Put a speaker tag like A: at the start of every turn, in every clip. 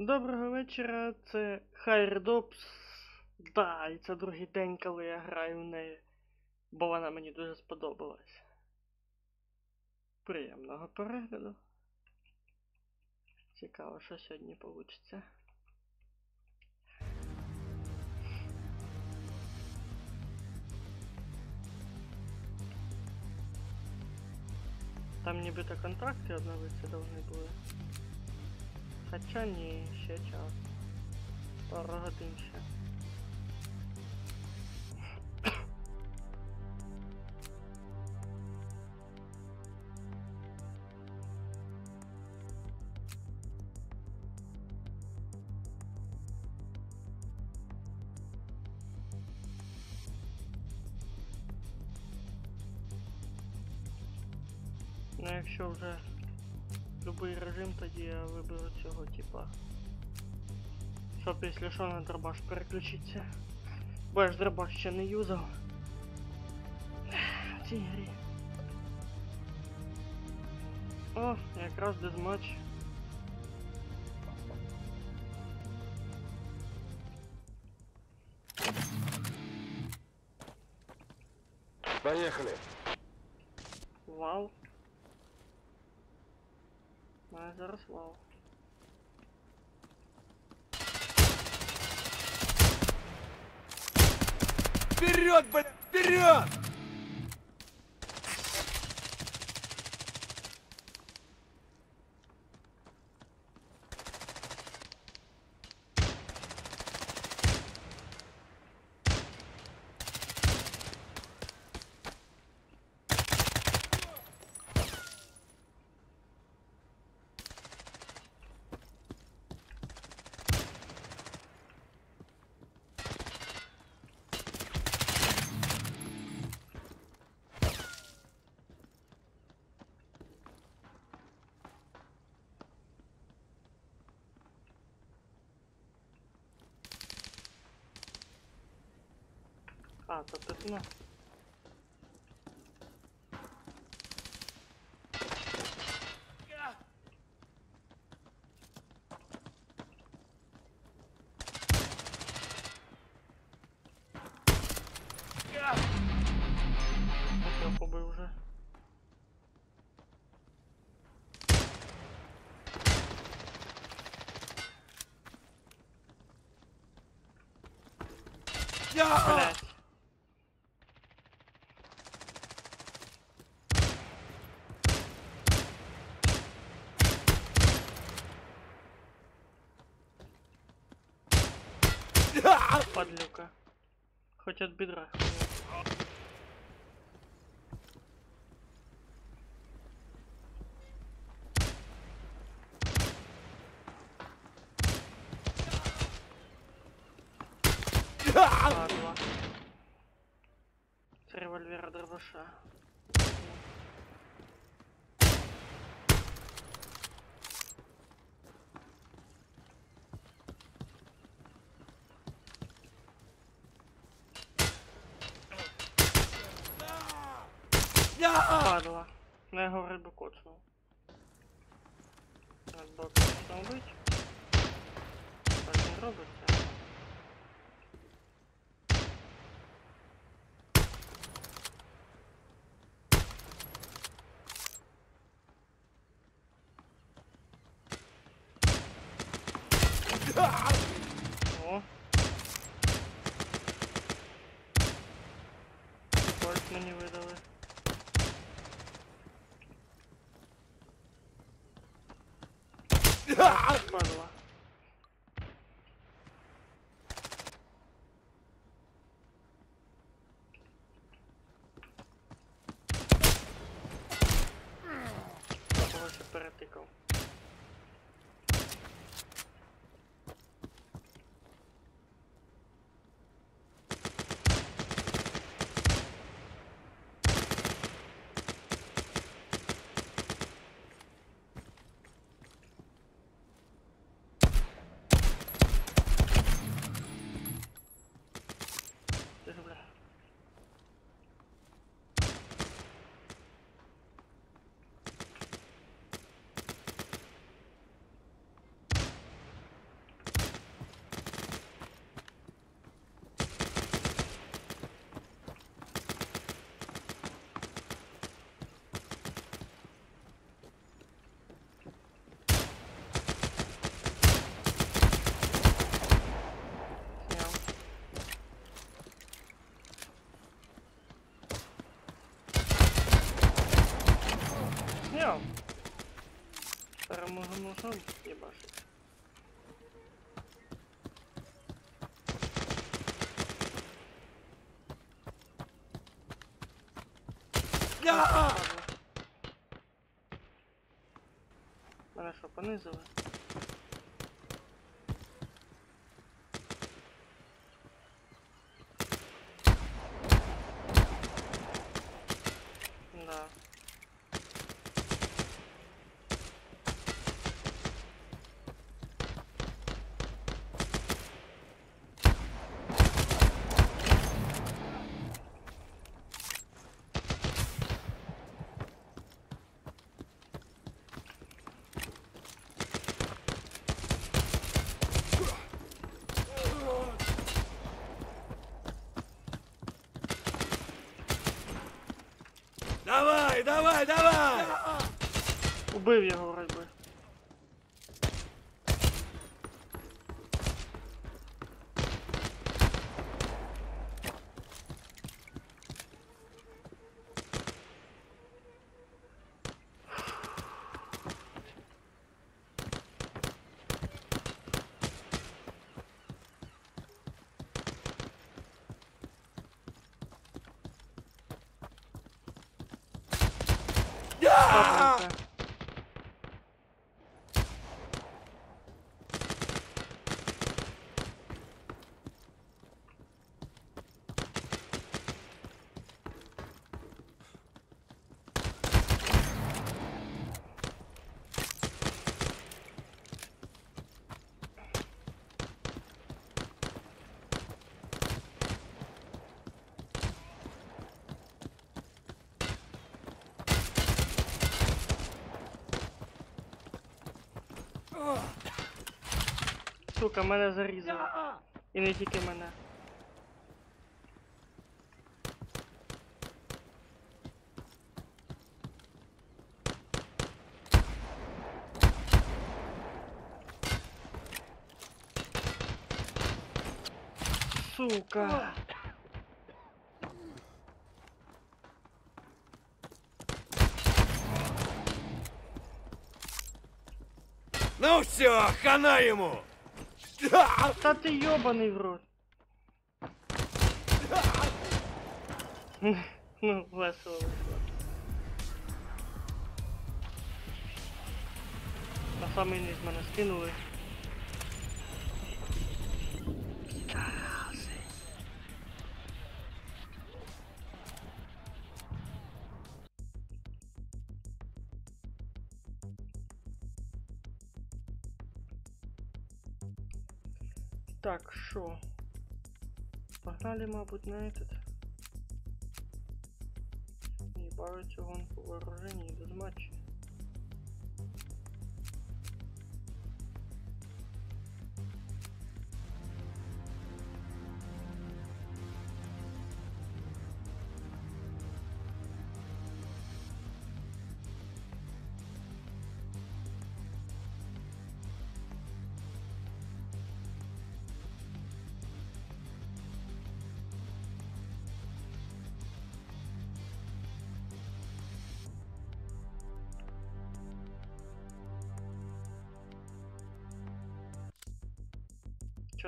A: Доброго вечора, це Хайрдопс. Да, і це другий день, коли я граю в неї, бо вона мені дуже сподобалась. Приємного перегляду. Цікаво, що сьогодні вийде. Там нібито контракти обновитися повинні були. Хоча ні, ще час. Пару годин ще. Ну якщо вже любий режим, тоді я виберу цього типа. Щоб якщо що на дробаш переключитися. Бо я ж дробаш ще не юзав. В цій грі. О, якраз дезматч.
B: Поехали.
A: Вау. Зараз вау.
B: Вперед, блядь, вперед!
A: А, то тут на. Я побив вже.
B: Я!
A: Блять. Подлюка. Хоть от бедра. Падла. С револьвера дробаша.
B: Я!
A: Падла. Ну я говорю бы коцнул. Надо было конечно убить. Так не робиться. ему
B: сам
A: ебашит. Хорошо, понизили.
B: Давай, давай, давай!
A: Убив його Сука, мене зарізали. І не тільки мене. Сука.
B: Ну все, хана ему! Да!
A: Ти йобаний в рот. Ну, весело вийшло. На самий низ мене скинули. Мабуть, на этот. Не бавиться гонку вооружений без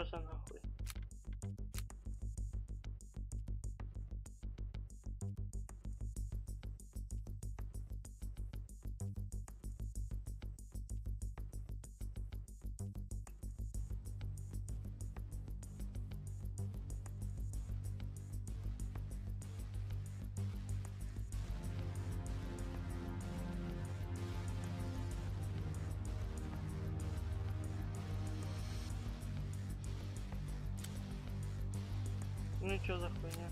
A: матча. Чё за нахуй? Ну и чё за хуйня?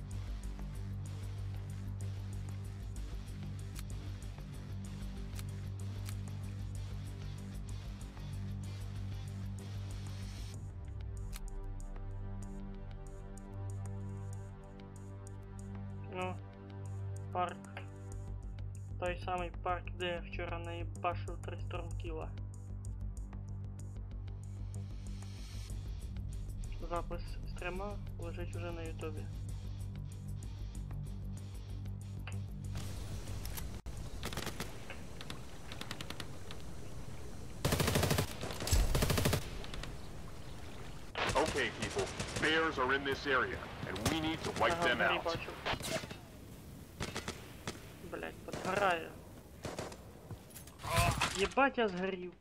A: Ну, парк. Той самий парк, де я вчора наїбашив три стормкіла. Запис стрима лежить уже на ютубі.
C: Okay, people. Bears are in this area, and we need to wipe
A: Ага,
C: them
A: горі
C: out.
A: бачу. Блять. Згораю. Єбать, я згорів.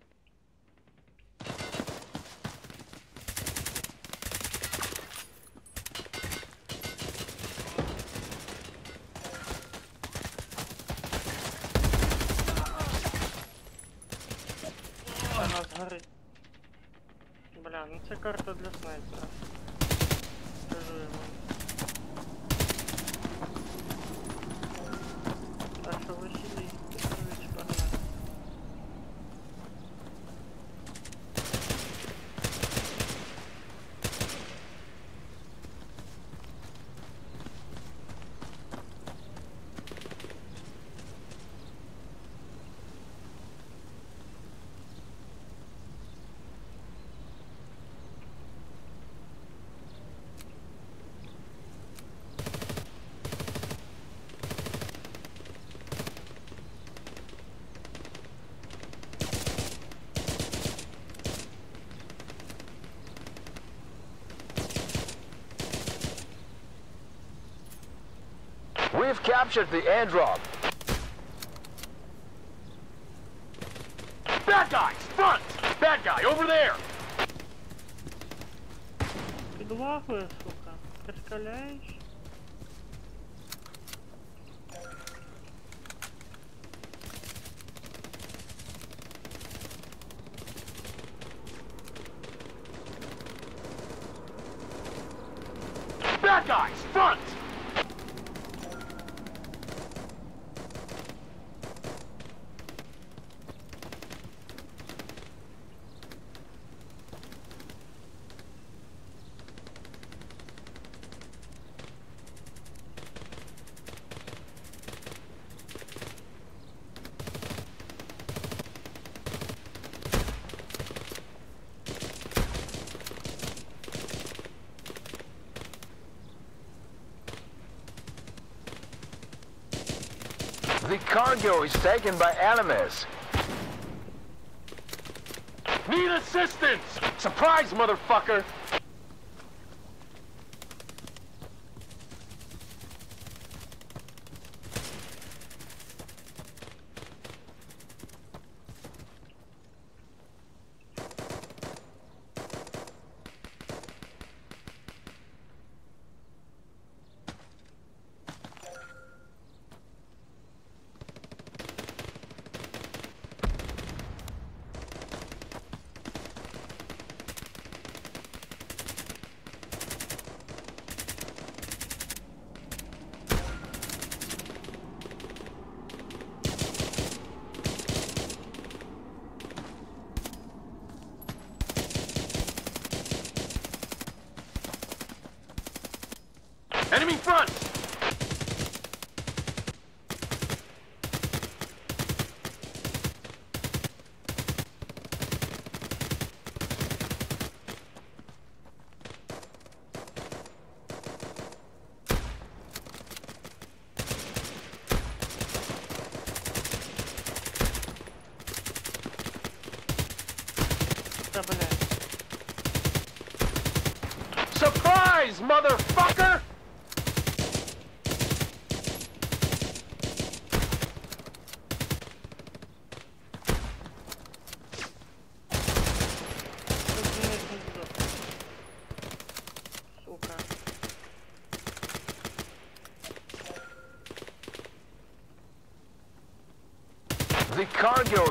D: We've captured the airdrop.
C: Bad guys, front! Bad guy, over there!
A: Підлагує, сука. Представляєш?
C: Bad
D: Cargo is taken by Animus.
C: Need assistance! Surprise, motherfucker!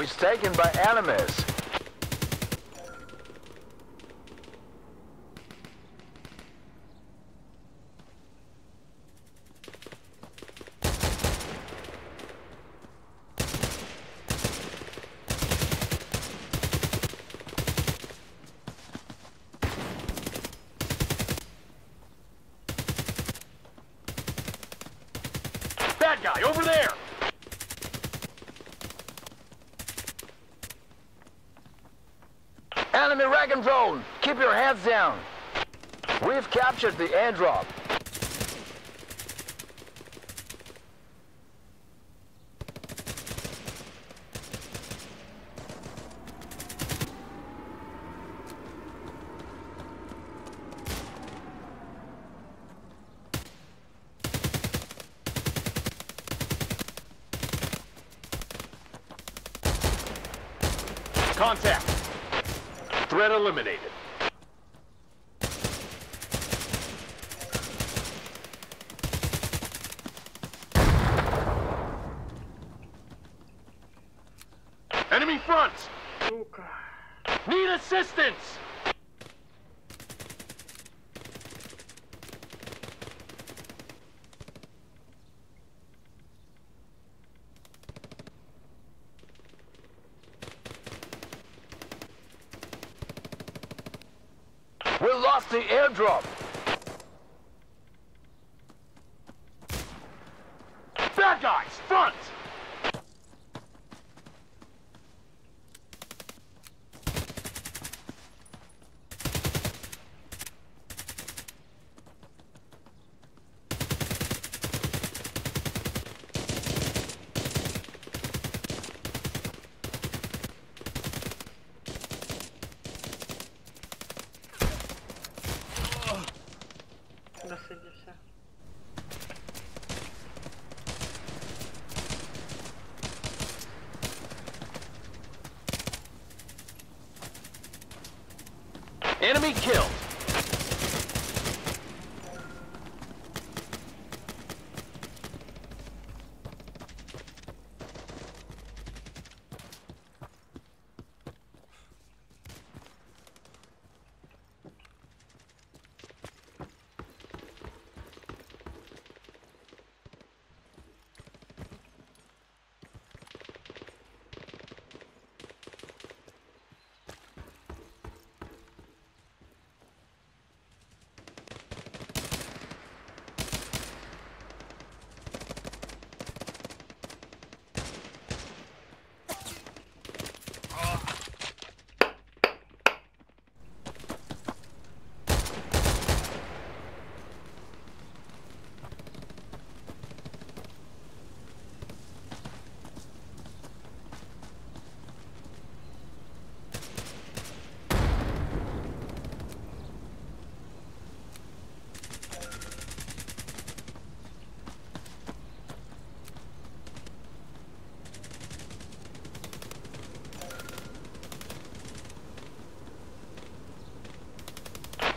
D: Is taken by enemies.
C: Bad guy, over there!
D: Enemy wagon drone! Keep your heads down! We've captured the airdrop.
C: drop.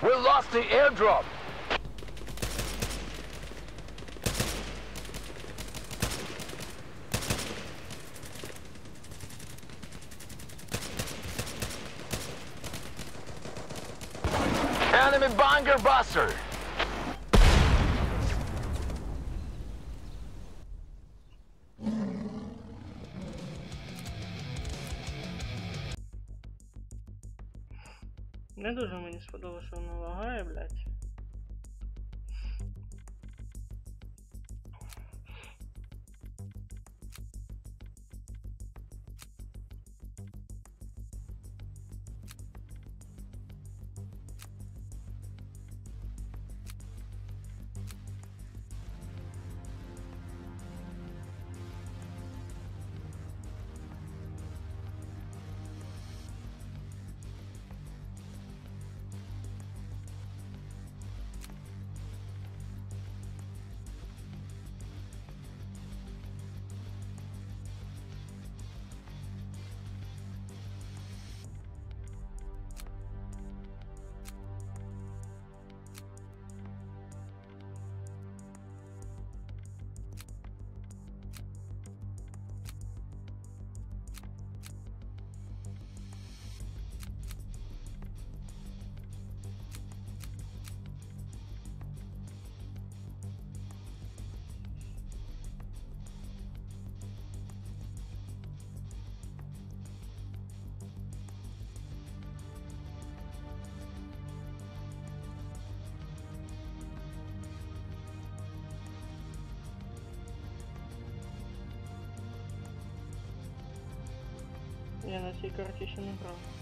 D: We lost the airdrop.
C: Enemy
D: bunker buster.
A: Дуже мені сподобалося, що воно лагає, блядь. Я на цій карті ще не брав.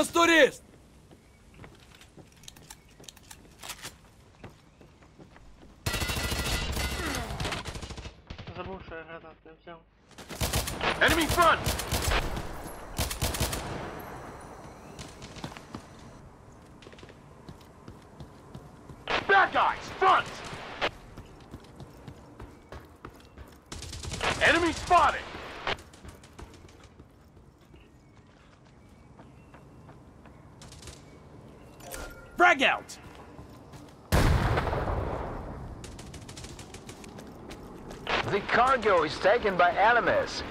B: Мінус турист!
E: Frag out!
D: The cargo is taken by enemies.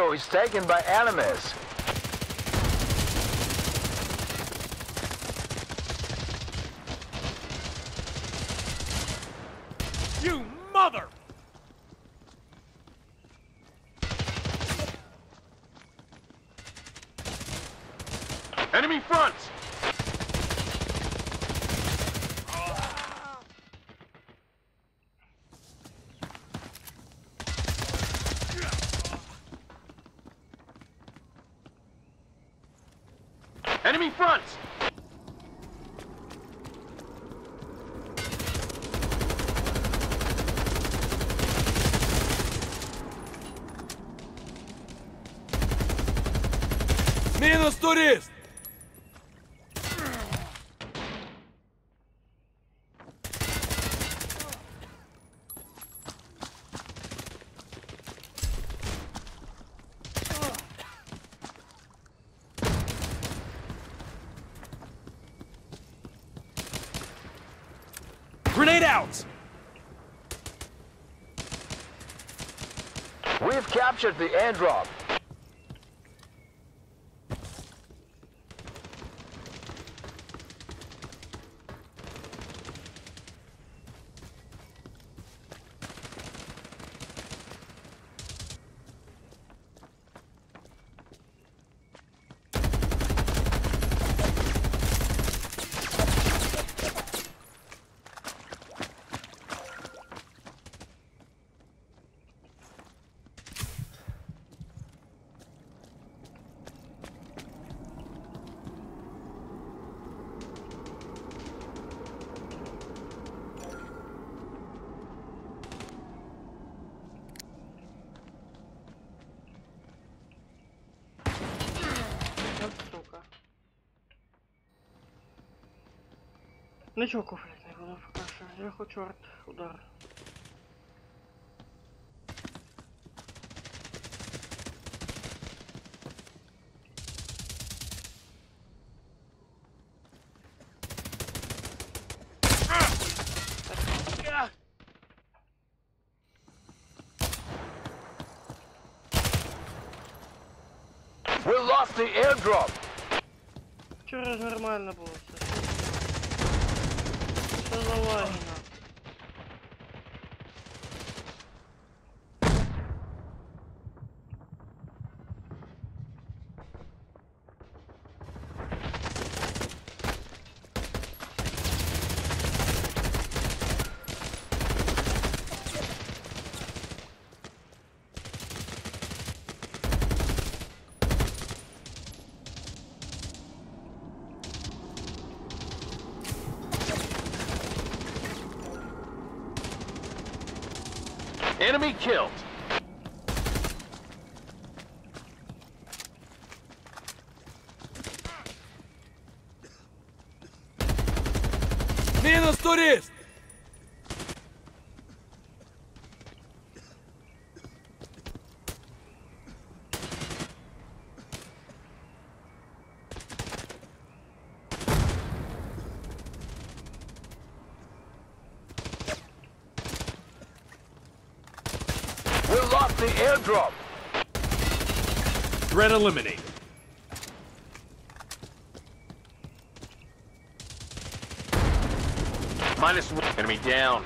D: Cargo is taken by enemies. Captured the airdrop.
A: Нічого куфлять не буду поки що. Я хочу арт удар.
D: We lost the airdrop.
A: Вчора ж нормально було все. Що за лагіна? Airdrop.
F: Threat eliminated.
C: Minus one. Enemy down.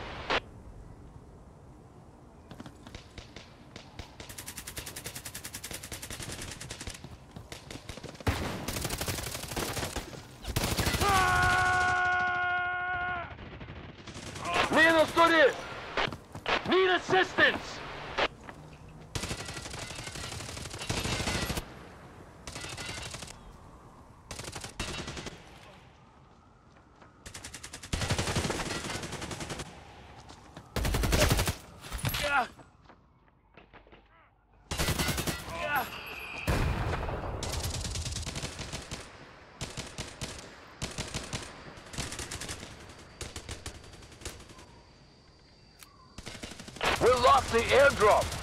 A: drop.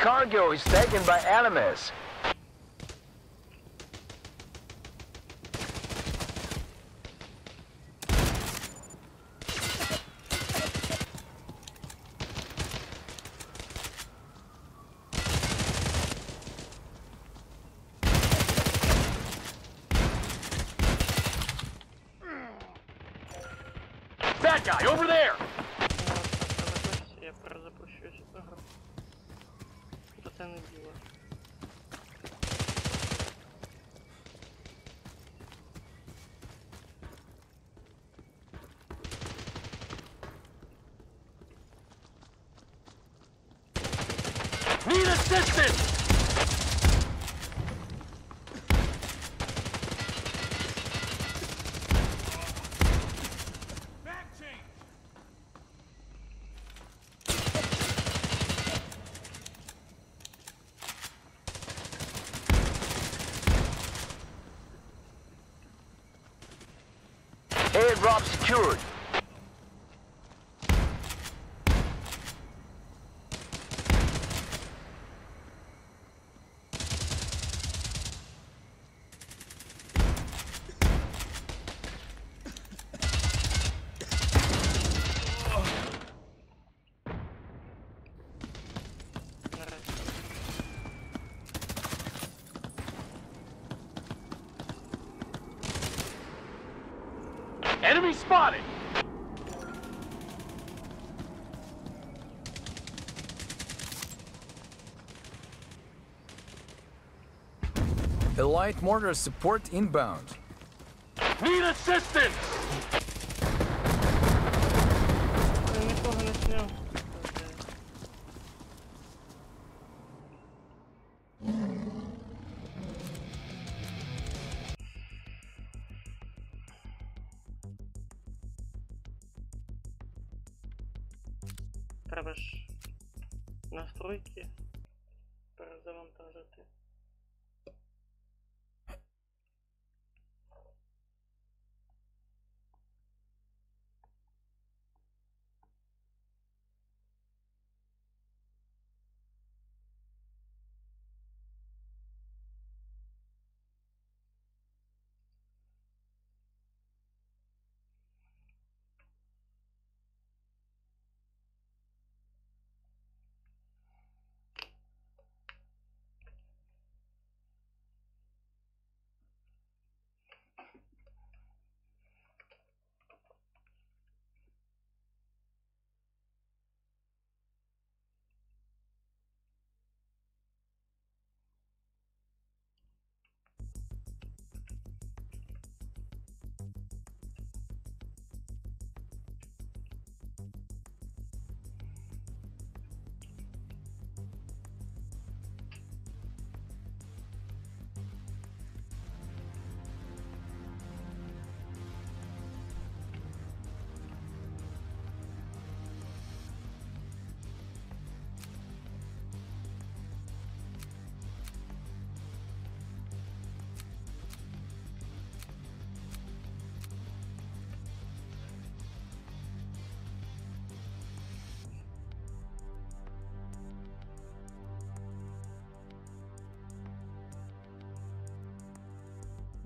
A: Cargo is taken by enemies. rob secured.
C: Enemy spotted!
D: A light mortar support inbound.
C: Need assistance!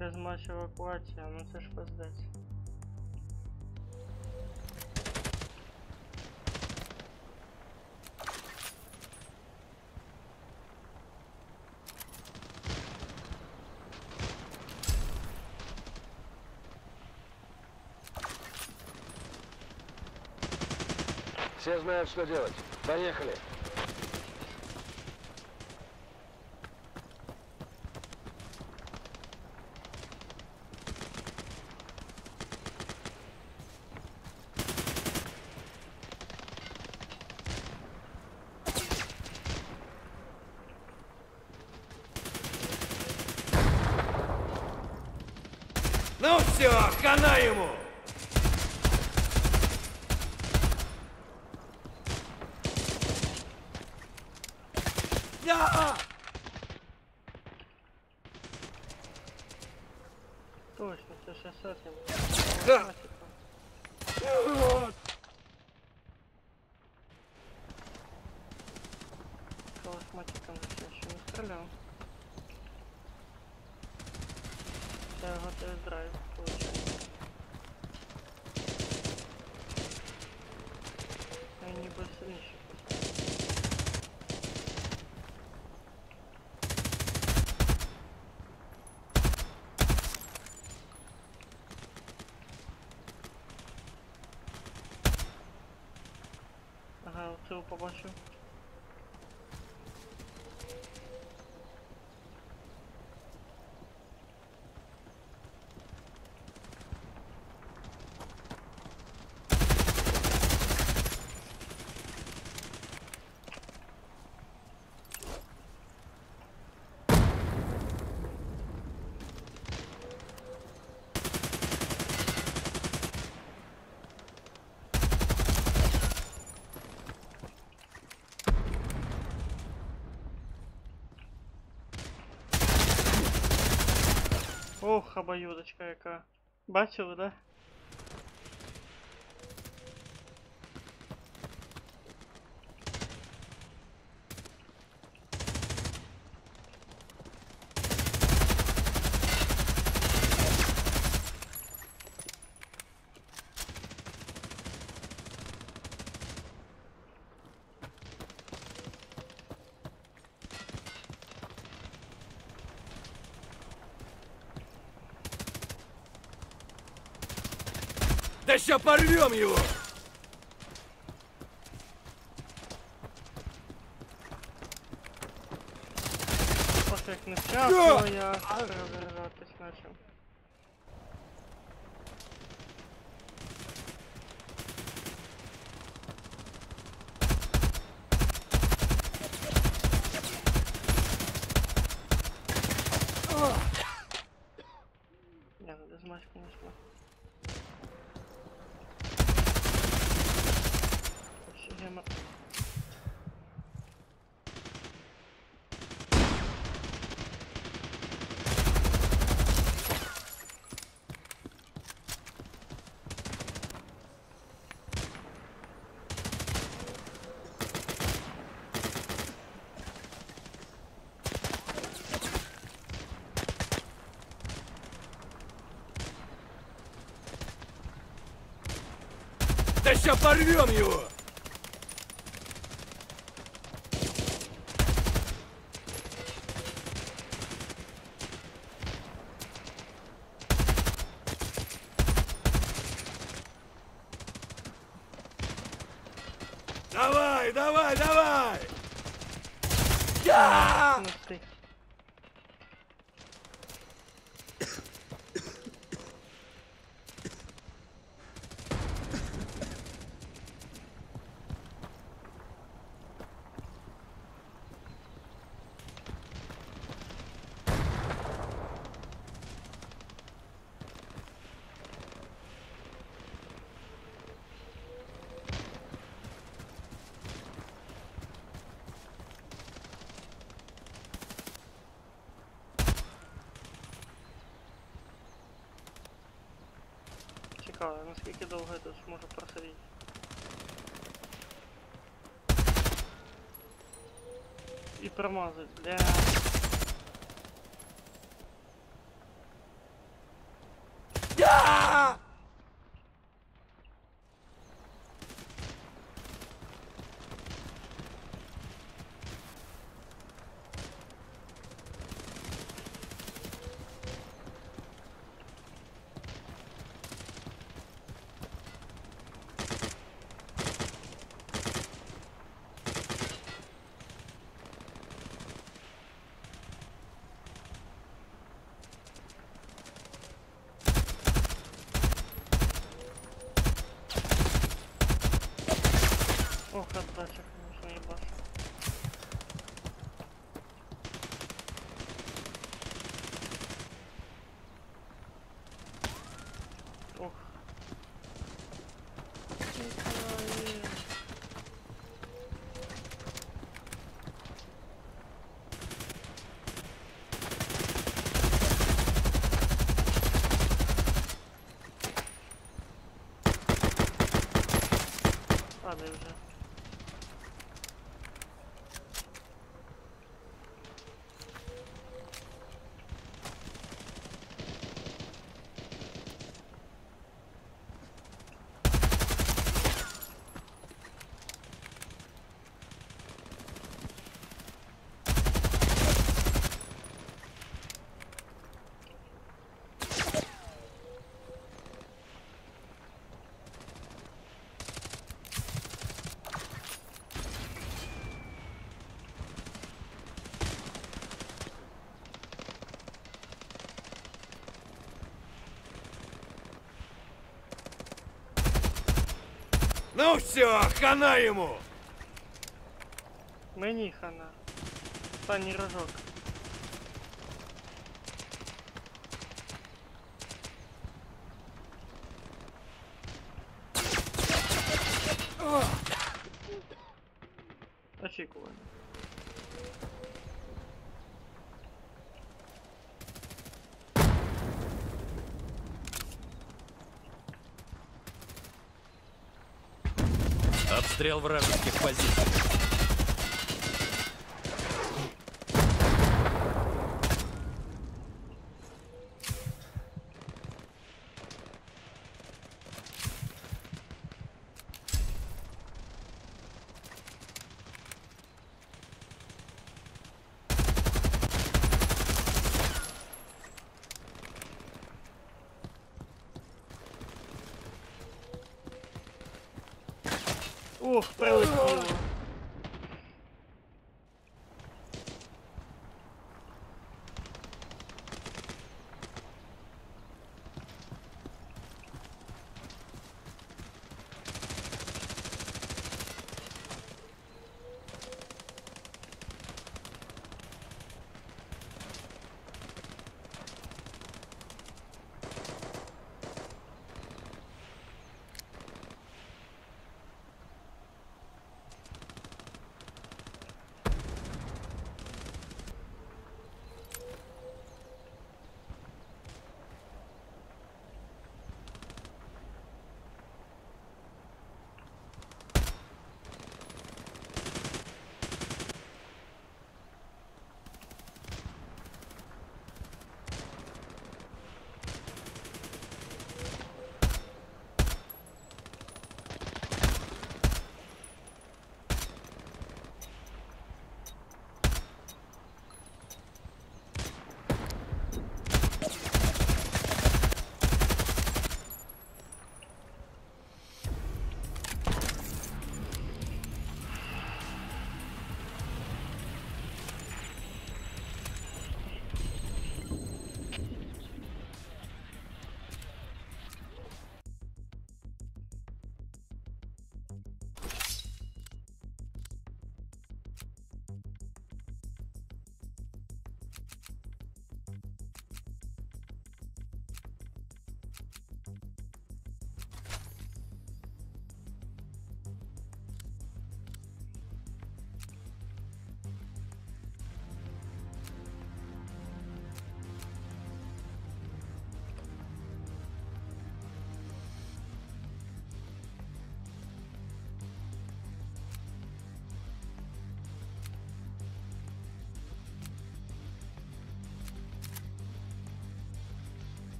A: Без матч евакуація, ну це ж пиздець.
D: Все знают, что делать. Поехали.
B: Ну все, хана ему! Я!
A: З этим.
B: Да.
A: Калашматиком я ще не стріляв. Це його тест-драйв, অবশ্য обоюдочка яка. Бачили, да?
B: Ща порвем его!
A: Як не вчасно, я перезаряджатись почав. Я надо змать, конечно. Вообще, я ма-
B: Да ща порвем его! Давай, давай, давай! Я!
A: Ну ты. Цікаво, наскільки довго я тут зможу просидіти. І промазать, бля.
B: Ну все, хана ему!
A: Мені хана. Останній рожок.
E: Обстрел вражеских позиций.
A: Uh, pero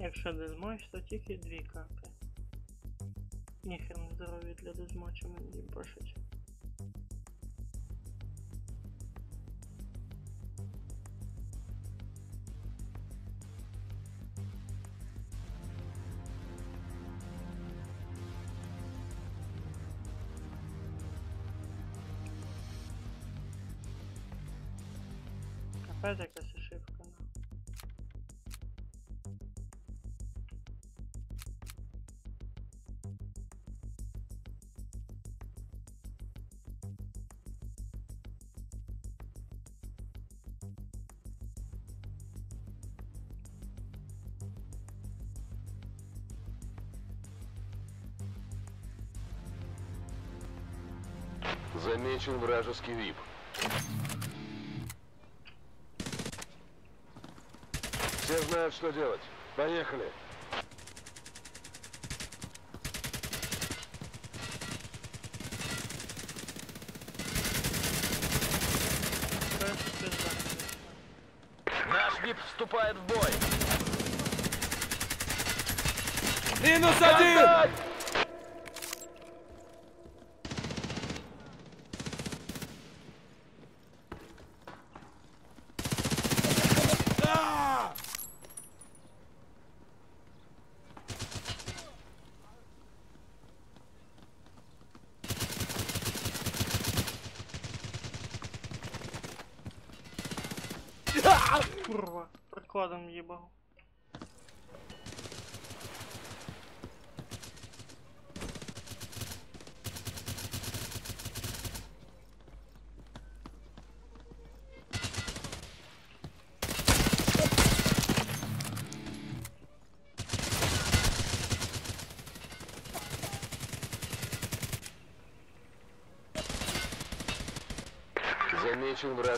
A: Якщо дезмоч, то тільки дві карти. Ніхер на здоров'я для дезмоча мені башить.
B: Замечен вражеский ВИП. Все знают, что делать. Поехали.
D: Наш ВИП вступает в бой.
E: Минус один! А!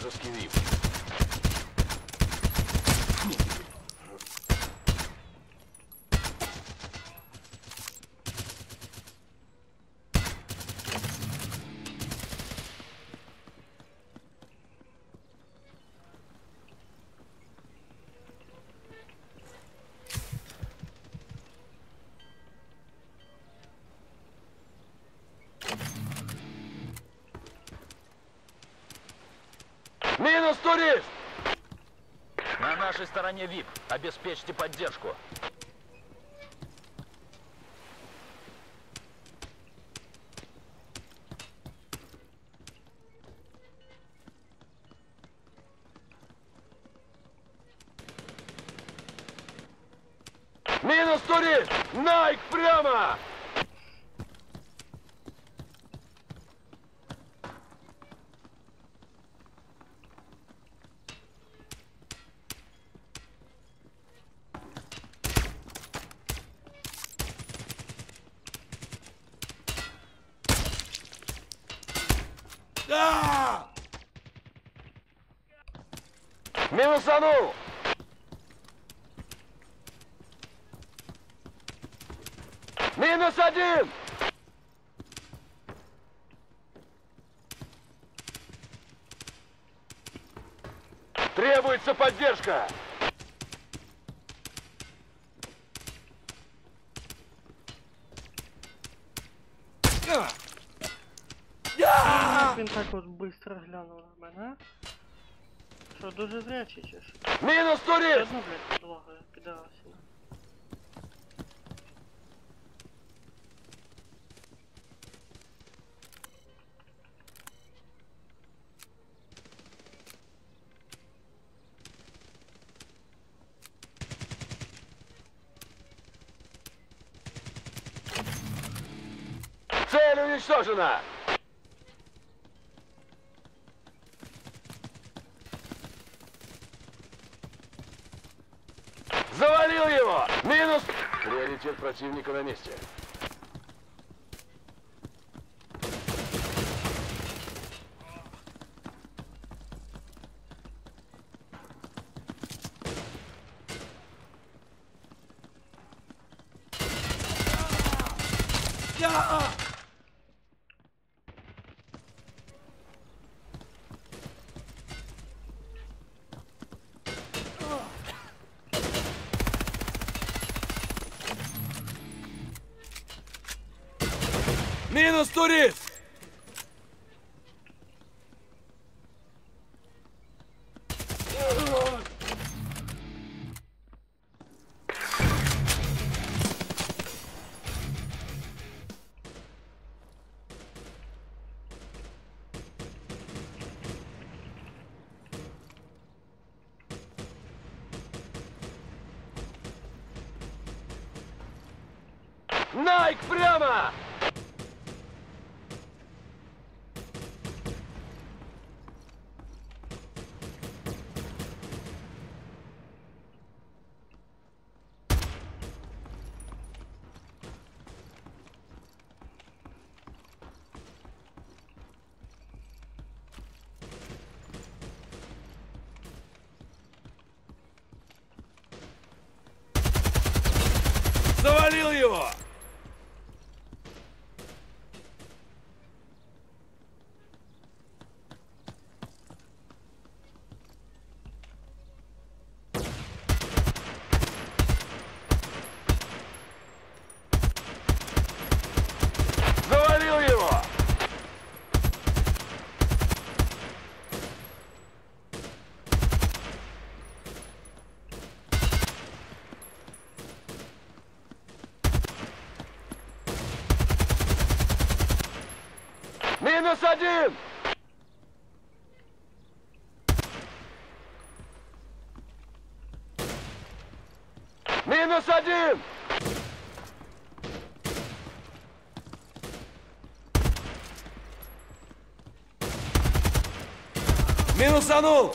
B: Вражеский ВИП. Турист!
D: На нашей стороне ВИП. Обеспечьте поддержку.
B: Минус турист! Найк прямо!
E: А!
B: Минусанул! Минус один!
A: Як він так от быстро глянув на мене? Що, дуже зрячий чи що?
B: Минус
A: Все
B: турист!
A: одно, блядь,
B: Цель уничтожена! Завалил его! Минус! Приоритет противника на месте.
G: Минус
B: один! Минус один!
G: Минусанул!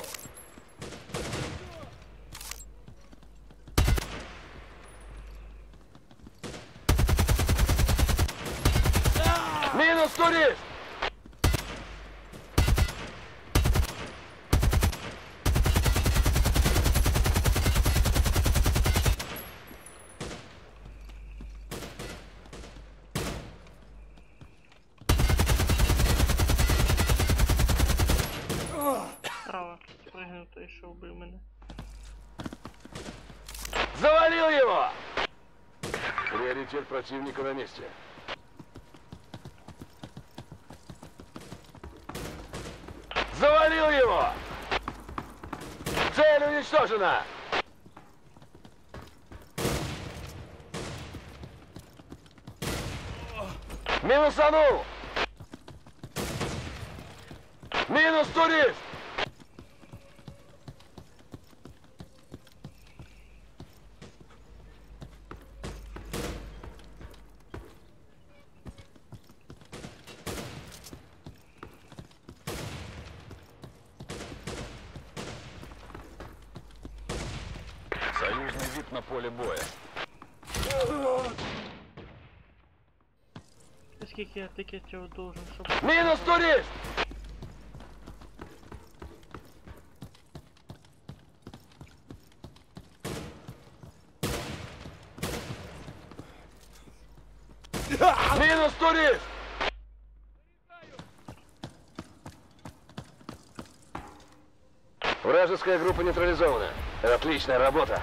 B: Минус турист!
A: Справа. Пригнув той, що вбив мене.
B: Завалил его! Приоритет противника на месте. Завалил его! Цель уничтожена! Минусанул! Минус турист!
D: Союзный вид на поле боя.
A: І Скільки я тикетів должен, щоб...
B: Минус турист! Минус турист! Вражеская группа нейтрализована. Отличная работа.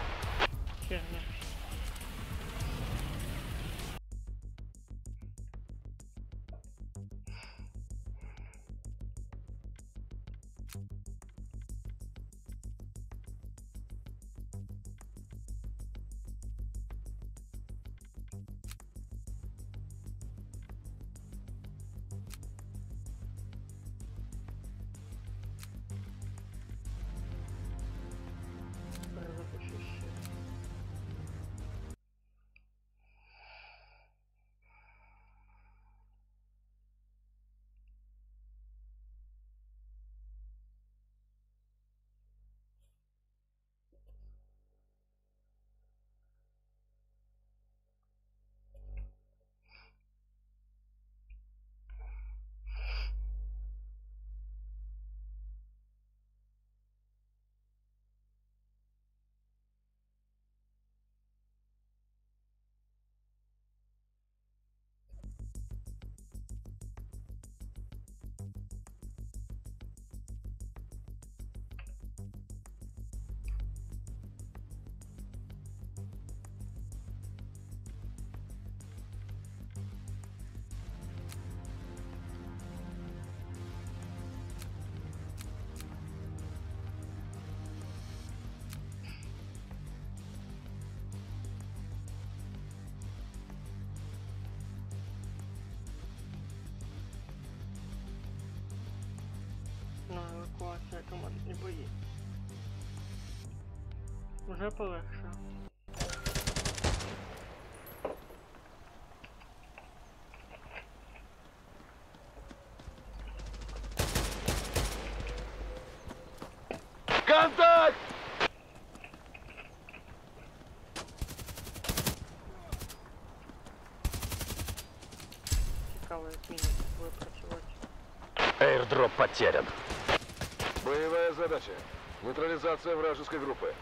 A: це командні. Уже полегше.
C: Контакт!
A: Цікаво, як
D: потерян.
H: Задача. Нейтрализация вражеской группы.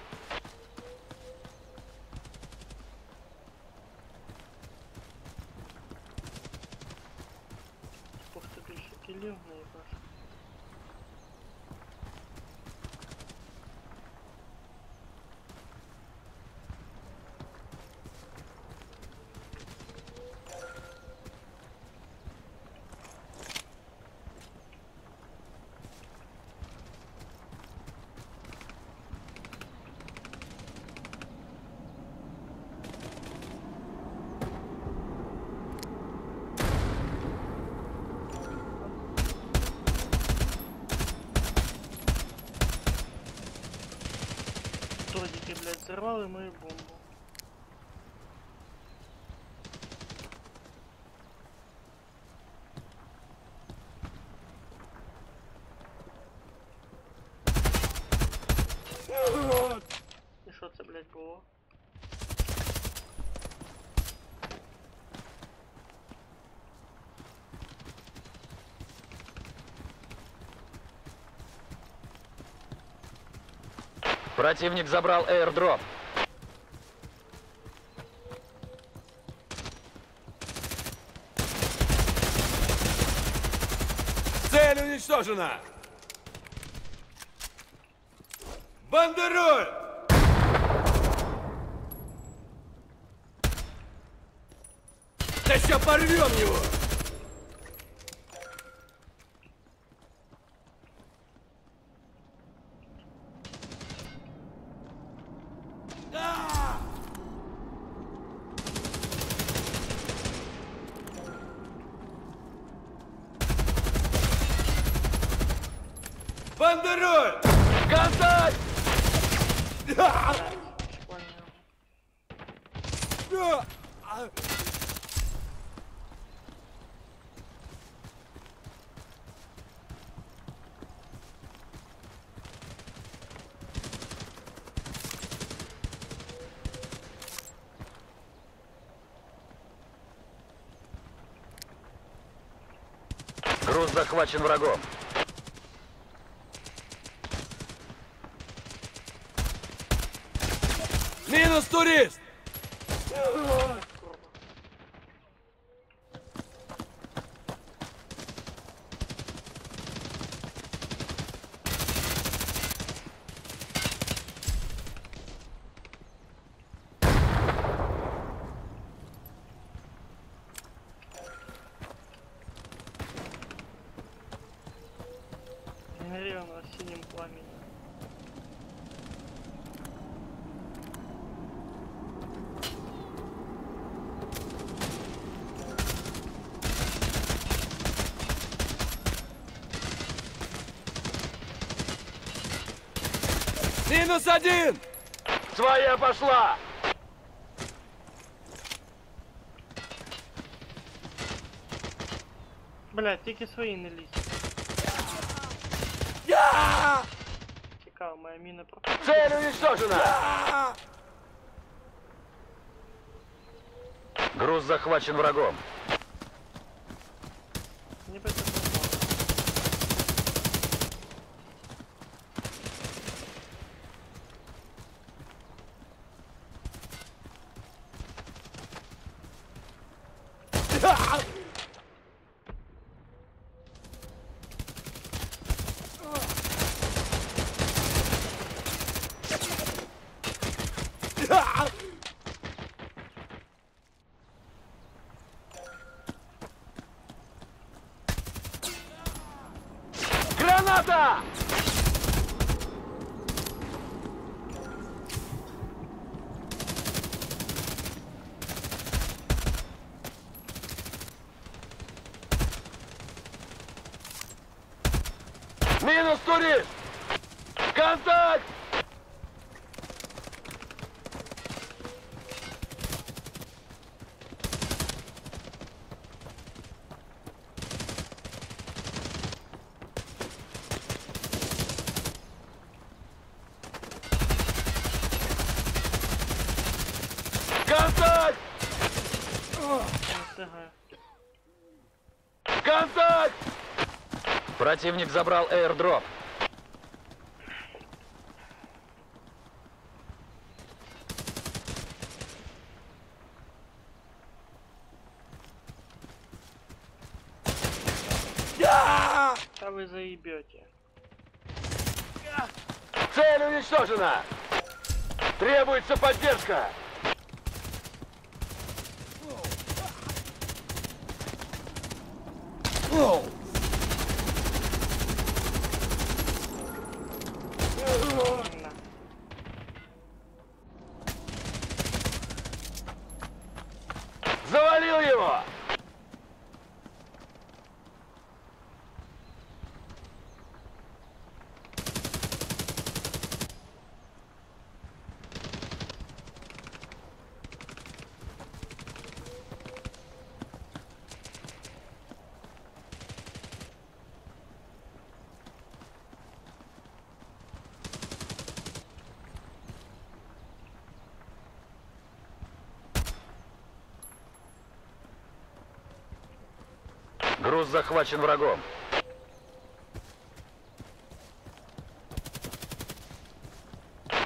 D: Противник забрал airdrop.
B: Цель уничтожена! Бандероль! Да сейчас порвем его! А! Бандероль!
C: Контакт!
B: А!
A: Понял.
B: А! А!
D: Захвачен врагом.
B: Минус турист! Минус один!
C: Своя пошла!
A: Блядь, тільки свої не лізь.
B: Я!
A: Цікаво, моя міна пропала.
C: Цель уничтожена!
B: А!
D: Груз захвачен врагом. Противник забрал airdrop.
I: Я!
A: Та ви заебете.
B: Цель уничтожена! Требуется поддержка!
I: Оу!
A: На.
B: Завалил его!
D: Груз захвачен врагом.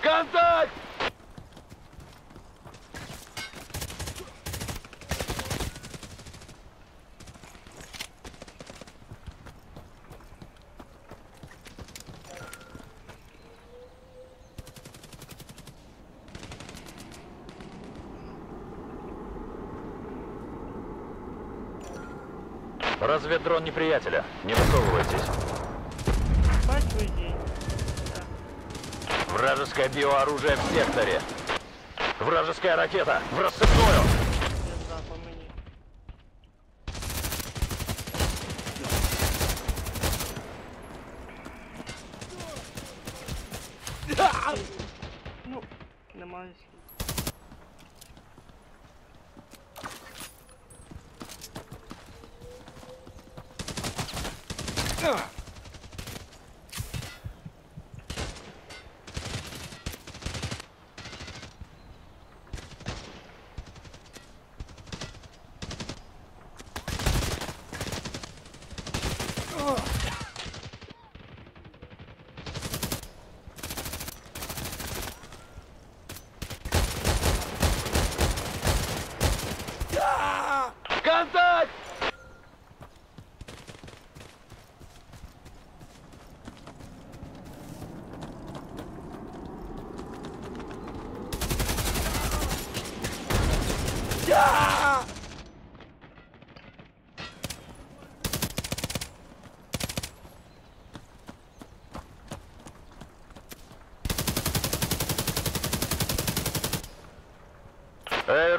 B: Контакт!
D: Разведдрон неприятеля. Не высовывайтесь. Вражеское биооружие в секторе. Вражеская ракета. В рассыпную.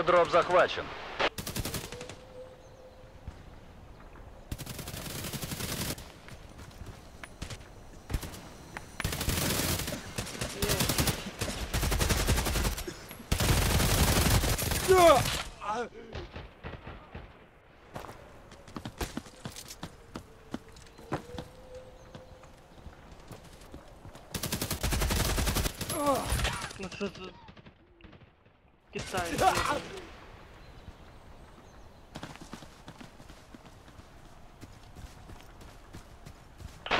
D: Airdrop захвачен.
I: Я!
A: Ну що це? Китай.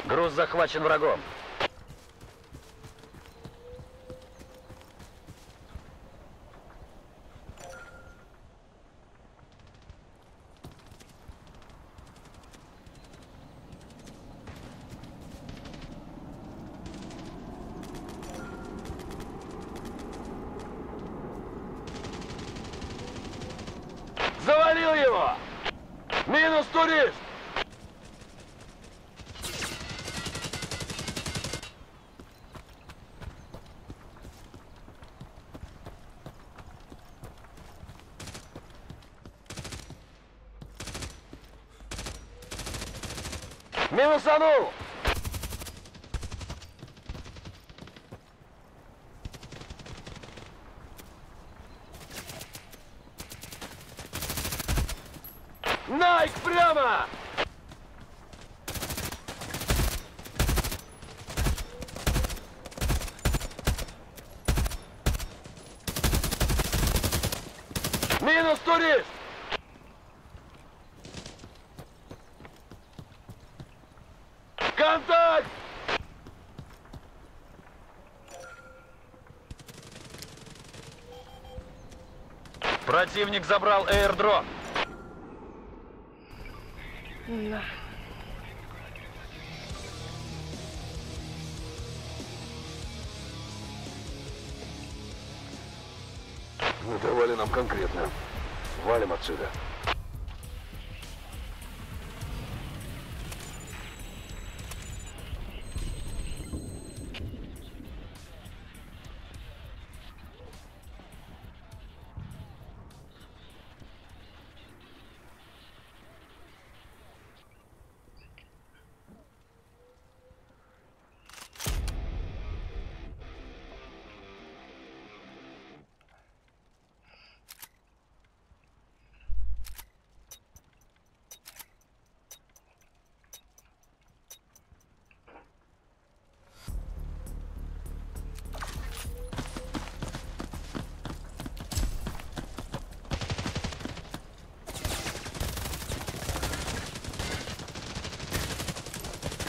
D: Груз захвачен врагом.
B: Завалил его! Минус турист! Минусанул! Найк прямо! Минус турист!
D: Противник забрал airdrop.
A: Да.
H: Ну давали нам конкретно. Валим отсюда.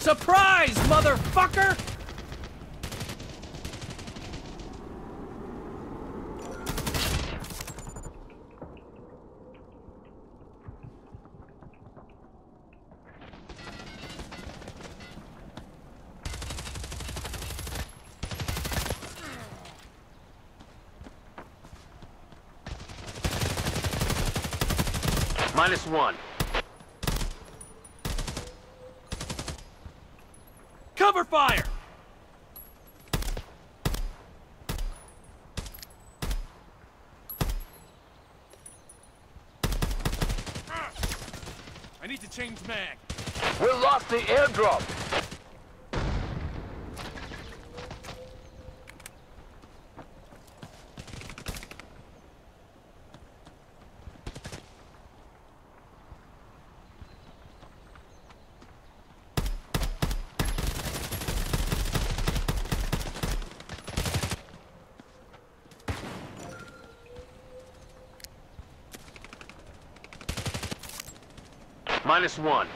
E: Surprise, motherfucker!
C: Minus one.
D: We lost the airdrop.
C: Minus one.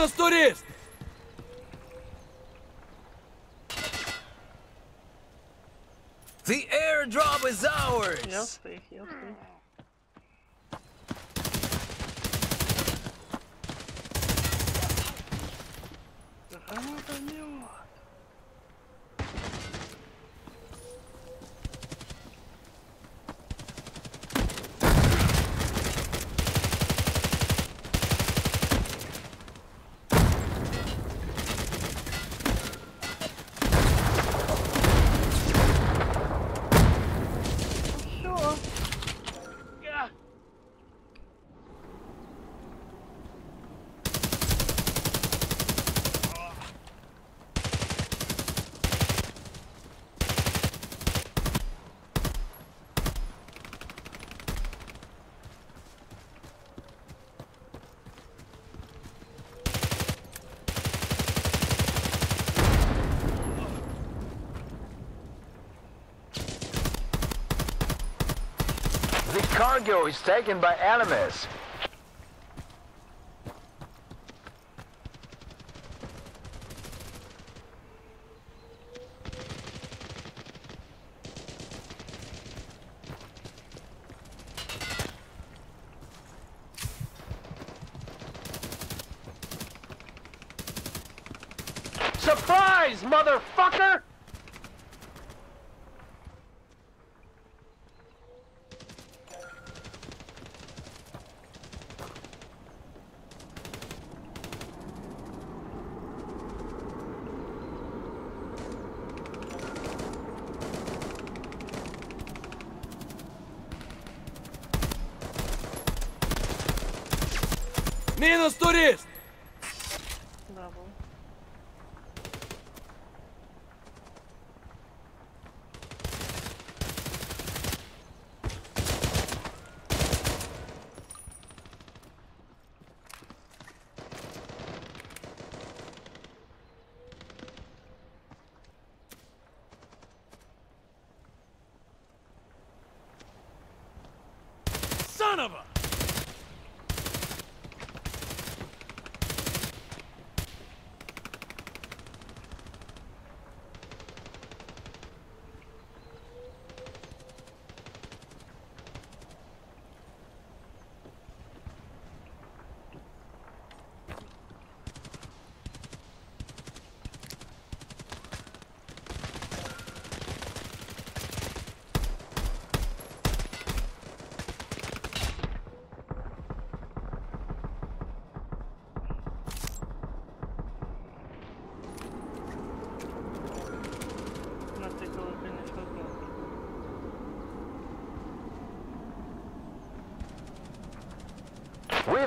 B: Минус турист!
J: The airdrop is
A: Я
J: ours!
A: встиг, я встиг.
D: Cargo is taken by Animus.
C: Surprise, motherfucker!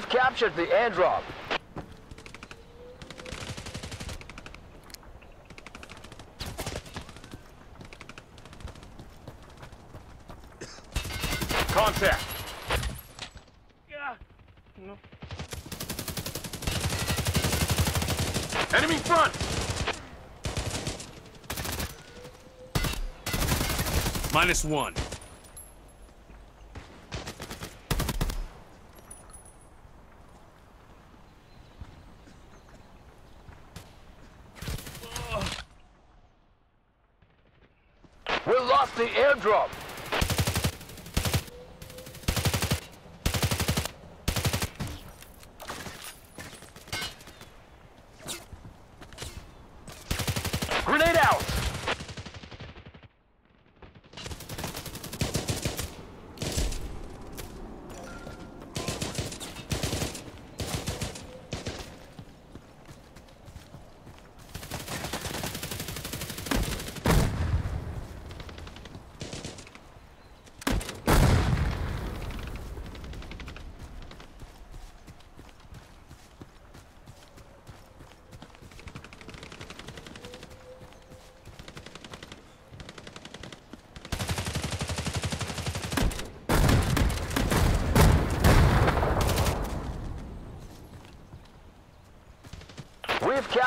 D: We've captured the airdrop.
C: Contact! Enemy front!
E: Minus one.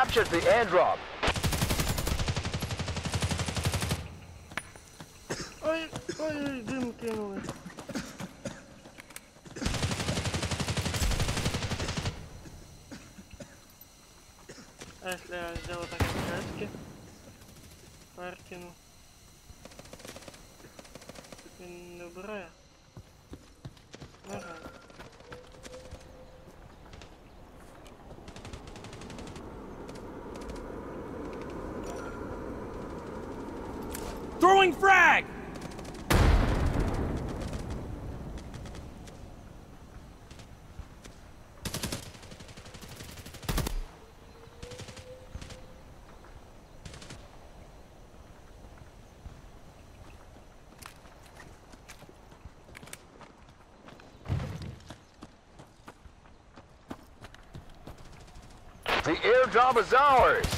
D: Captured the airdrop.
A: Ой, ой, дим кинули. А если я сделаю так по-корейски? Перекину.
D: job is ours.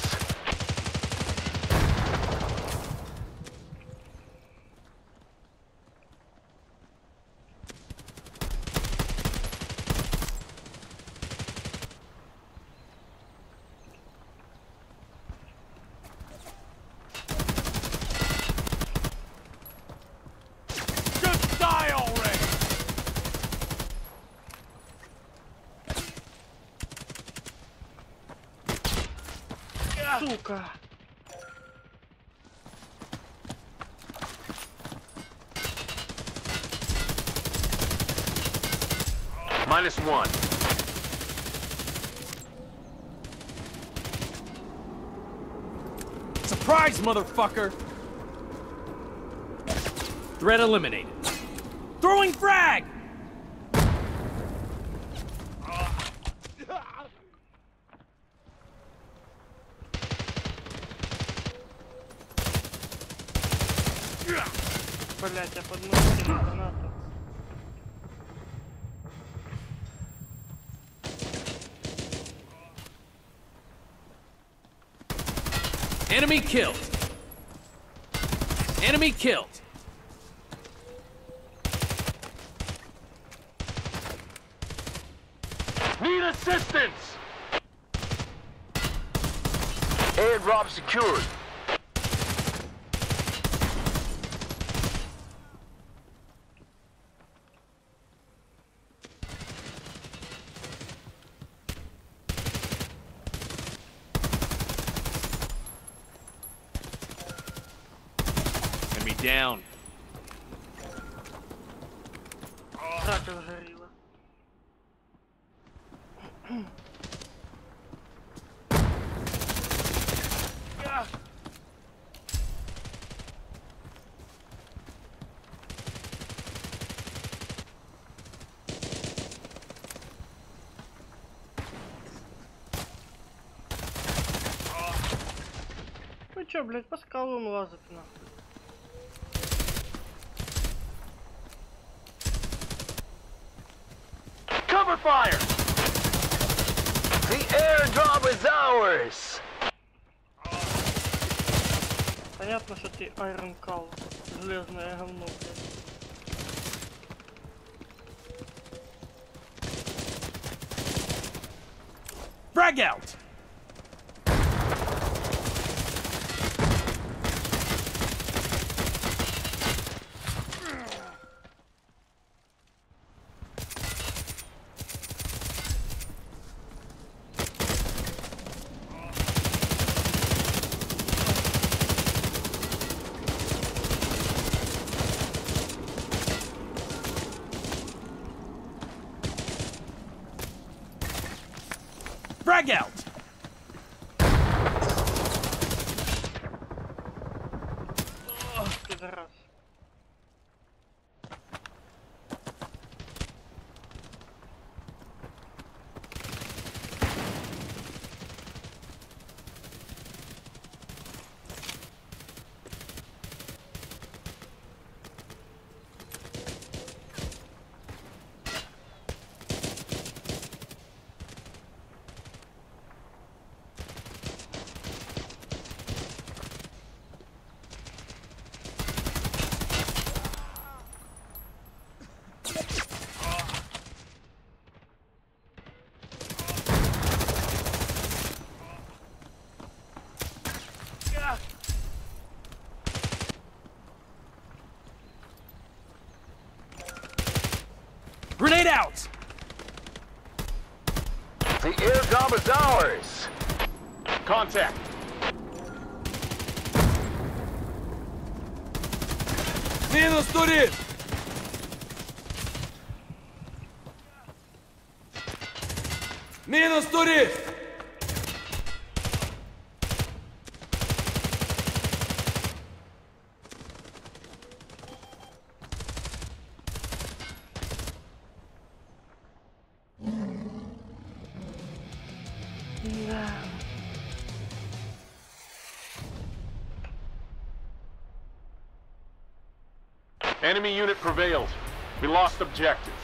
C: Minus one.
E: Surprise, motherfucker! Threat eliminated. Throwing frag! Enemy killed. Enemy killed.
C: Need assistance!
D: Airdrop secured.
A: блядь, по скалам лазать нахуй?
C: Cover fire!
D: The airdrop is ours.
A: Понятно, что ты Iron Call, железное говно, блядь.
E: Frag out! Drag out!
C: Contact!
B: Минус турист!
C: Enemy unit prevailed. We lost objective.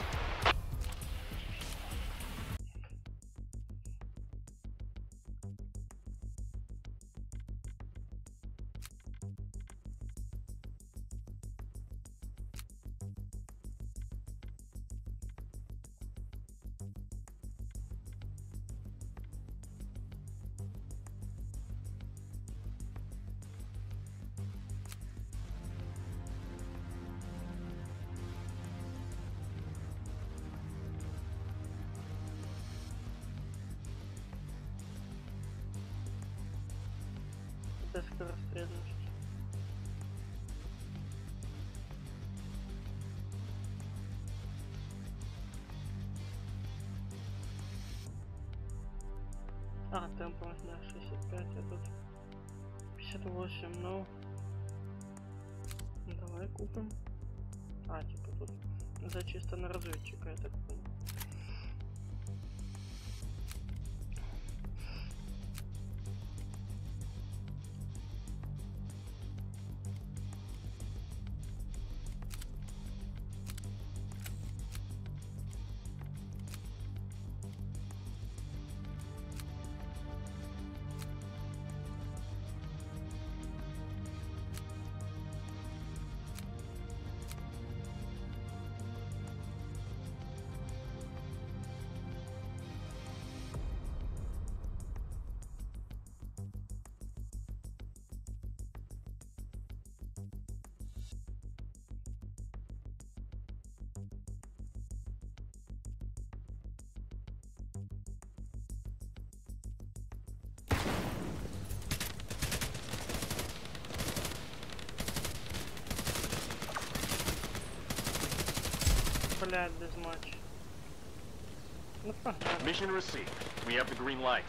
A: for that this much.
C: Mission received. We have the green light.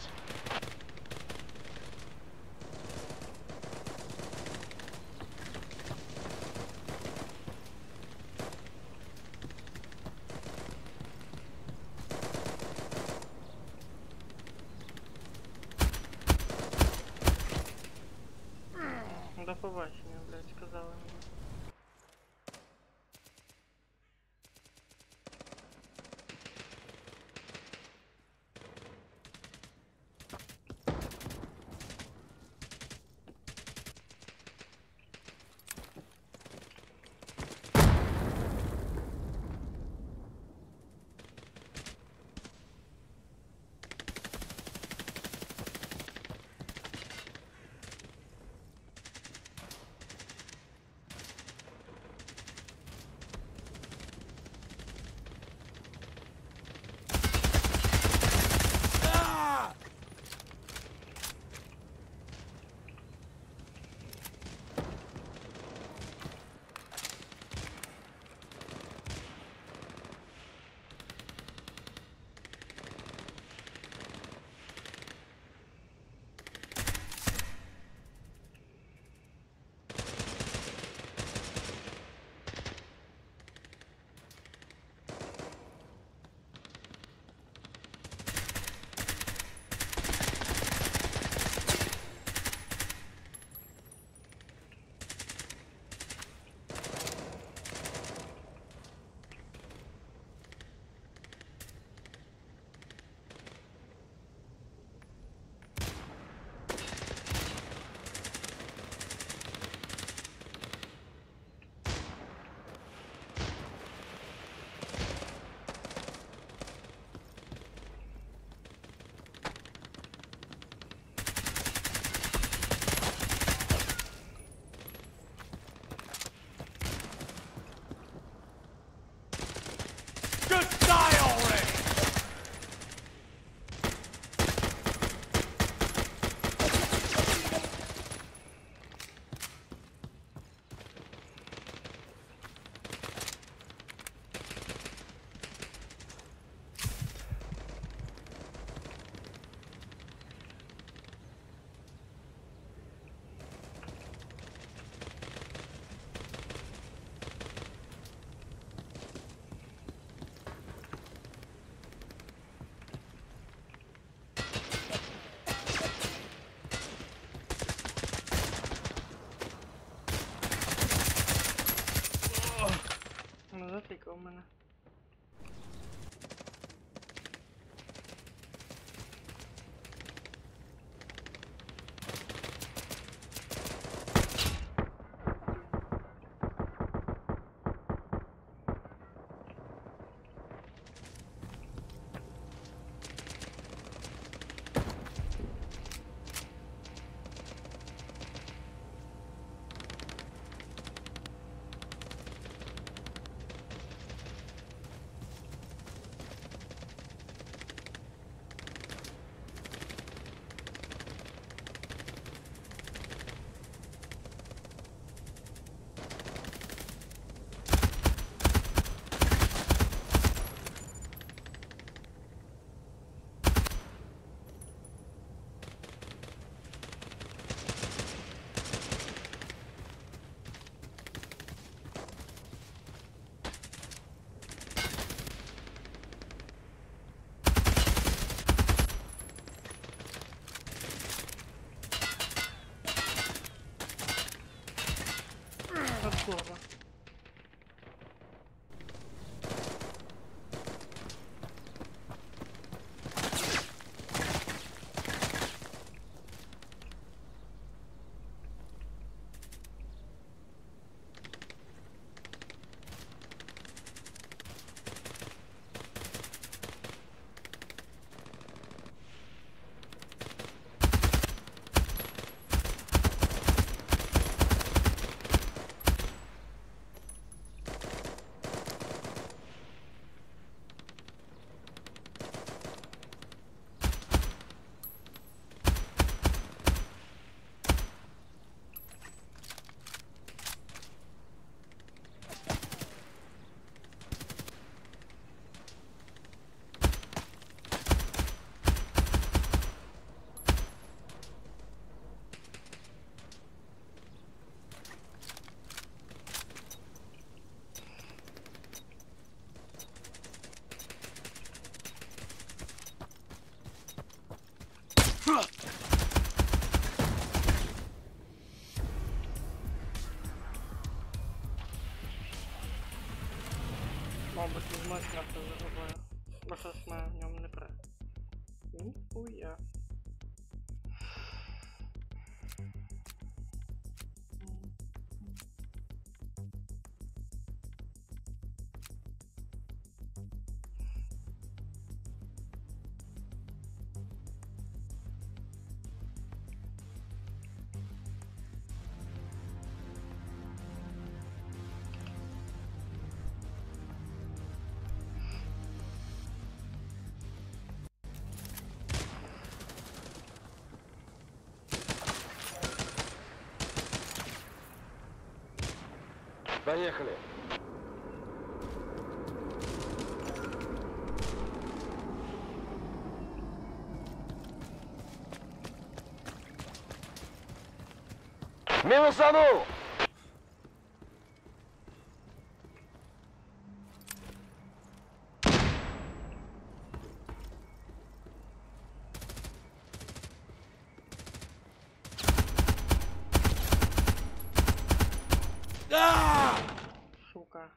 A: Мабуть, візьмеш карта загубаю. Бо щось мене в ньому не пре. Ніхуя.
H: Поехали.
D: Минусанул!
B: А!
A: Сука.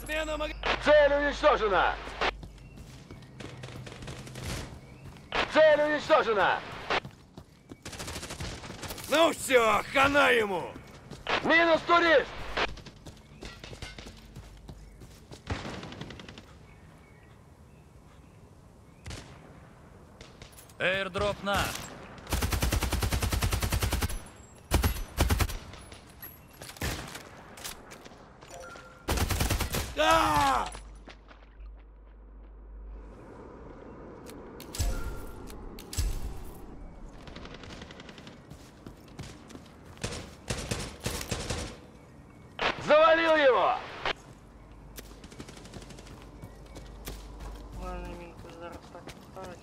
B: Смена маг...
D: Цель уничтожена! Цель уничтожена!
B: Ну все, хана ему!
D: Минус турист!
J: Airdrop наш.
B: А!
D: Завалил его!
A: Ладно, мінку зараз так поставить.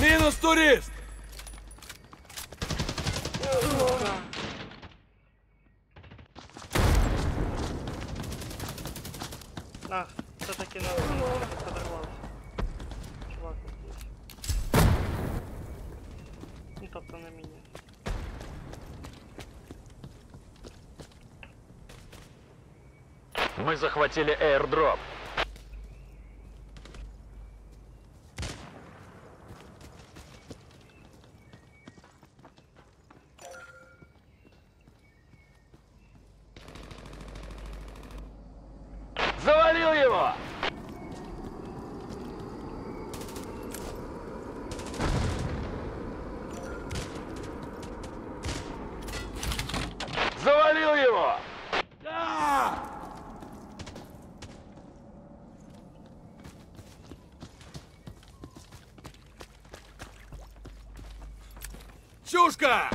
B: Минус турист!
A: Ах, все-таки на подорвался. Чувак якийсь. Ну, тобто на міні.
D: Мы захватили airdrop. Завалил его! Завалил его!
B: А! Чушка!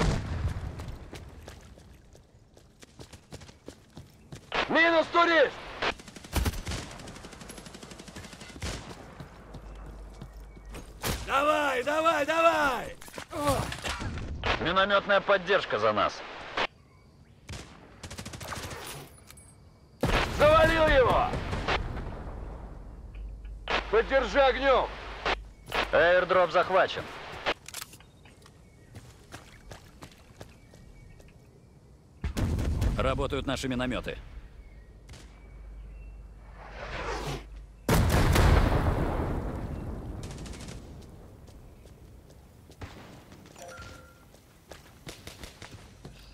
D: Минус турист!
B: Давай, давай, давай!
D: Минометная поддержка за нас.
B: Завалил его! Поддержи огнем!
D: Airdrop захвачен.
K: Работают наши минометы.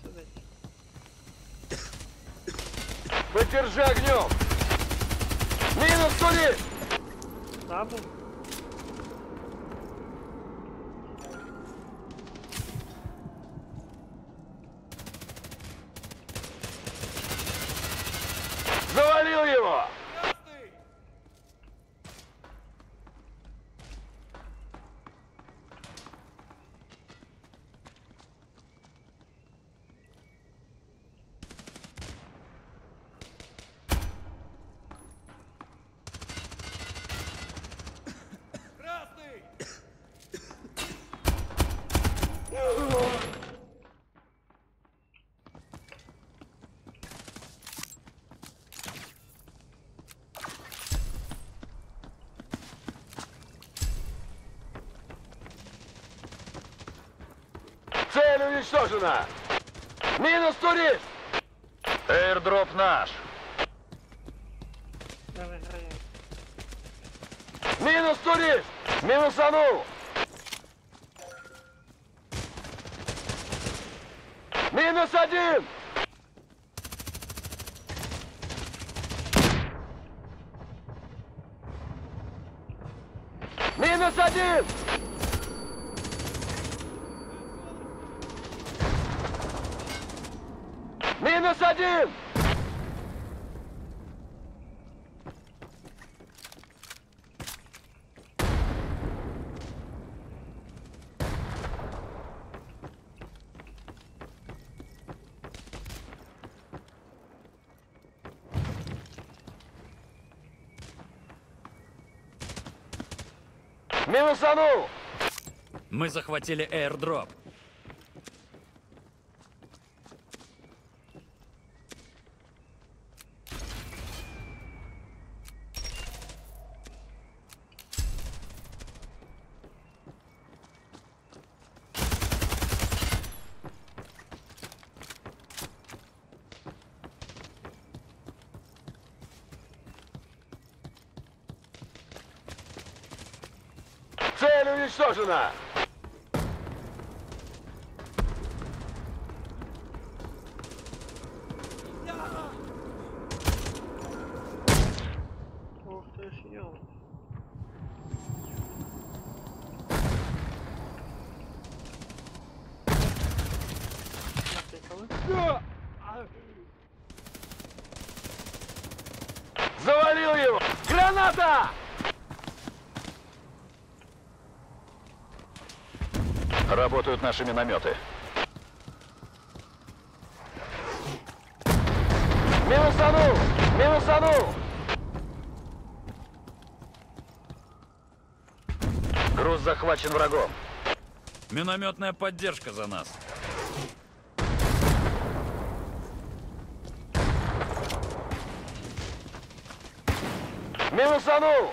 A: Сидить.
B: Поддержи огнем! Минус турист!
A: Дабл.
B: Завалил его!
L: Красный!
B: Цель уничтожена! Минус турист!
D: Airdrop наш.
B: Минус турист! Минусанул! Минус один! Минус один! Минус один! Минусанул!
K: Мы захватили airdrop.
B: Цель уничтожена!
A: Ох ти ж йо. Натикали.
B: Завалил его! Граната!
D: Работают наши минометы.
B: Минусанул! Минусанул!
D: Груз захвачен врагом.
K: Минометная поддержка за нас.
B: Минусанул!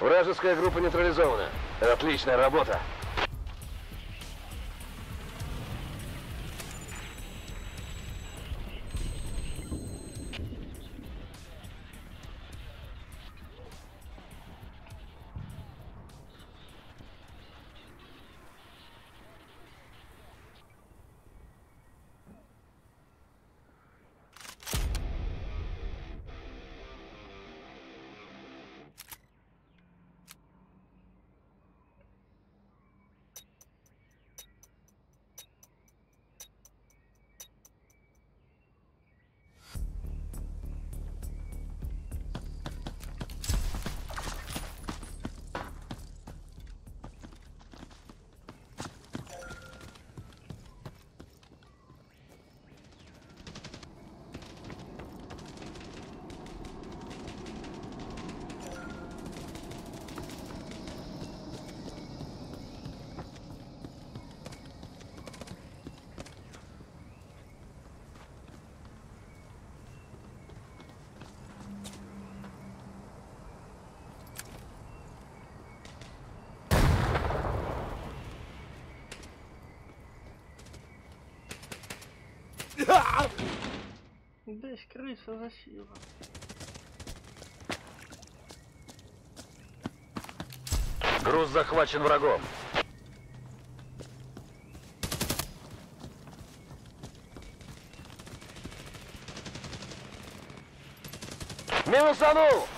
B: Вражеская группа нейтрализована. Отличная работа.
A: Криса засіла.
D: Груз захвачен врагом. Минусанул!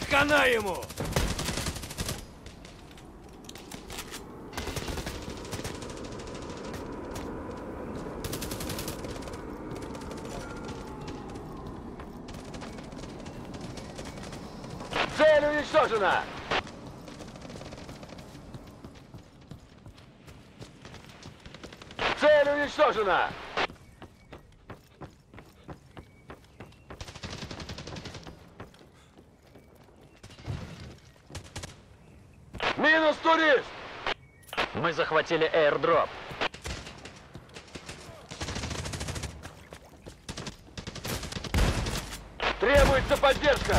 B: Все, хана ему!
D: Цель уничтожена! Цель уничтожена! Минус турист! Мы захватили airdrop. Требуется поддержка!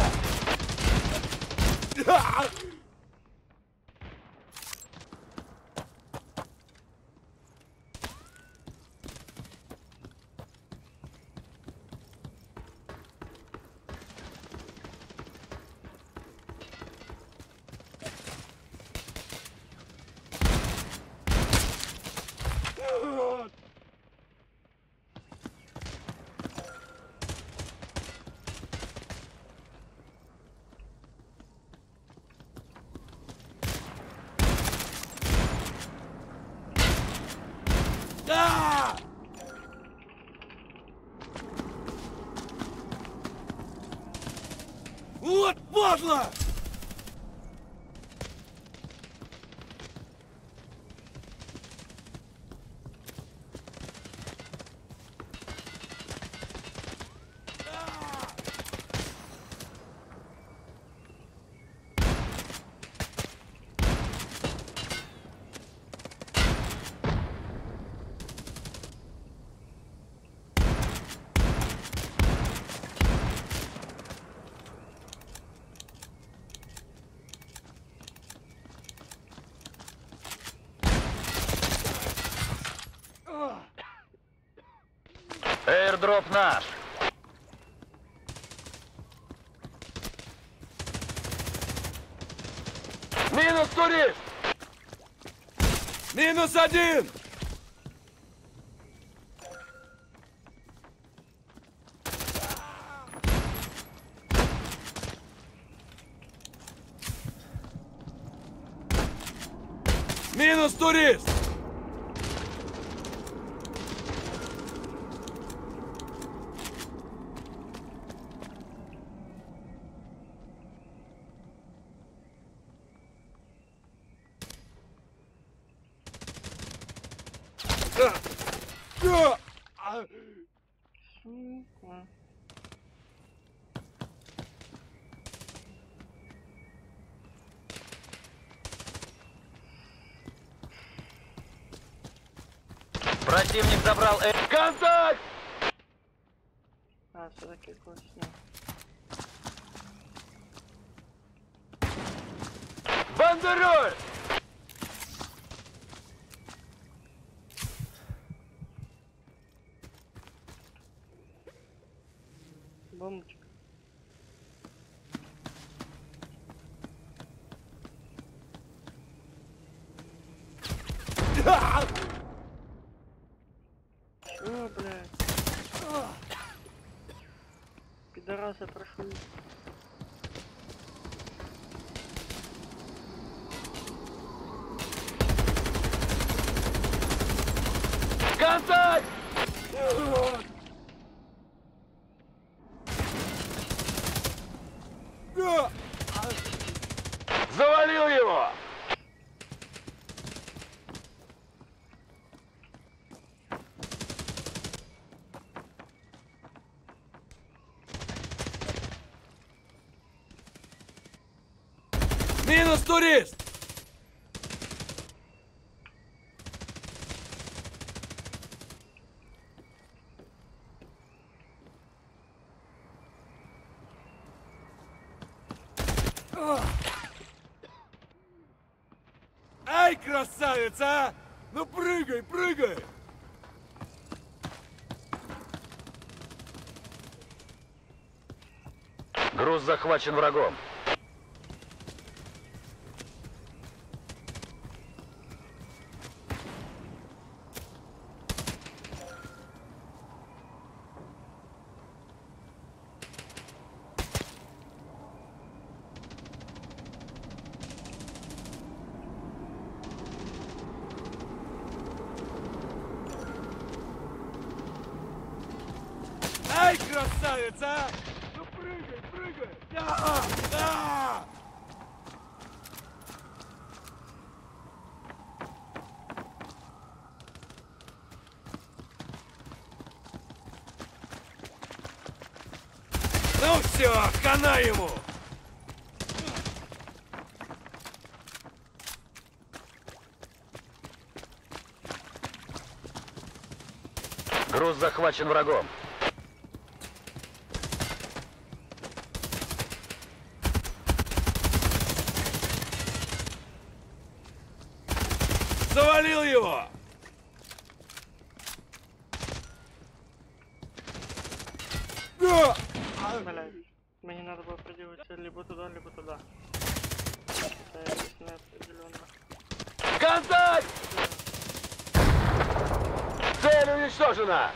D: Airdrop наш. Минус турист!
B: Минус один! Минус турист! Да! Да! А!
A: Сука.
D: Противник забрал э... Контакт!
A: А, все-таки когось сняв.
D: Бандероль!
A: Бомбочка.
B: Да!
A: Чё, блядь? Пидорасы прошли.
B: Да!
D: Завалил его!
B: Минус турист! Ай, красавица, а! Ну прыгай, прыгай!
D: Груз захвачен врагом.
B: Ай, красавица, а! Ну прыгай, прыгай! Да, да! Ну все, хана ему!
D: Груз захвачен врагом.
B: Завалил его! Да!
A: Блядь. Мне надо было придивиться либо туда, либо туда. Это единственное определенно.
D: Контакт! Цель уничтожена!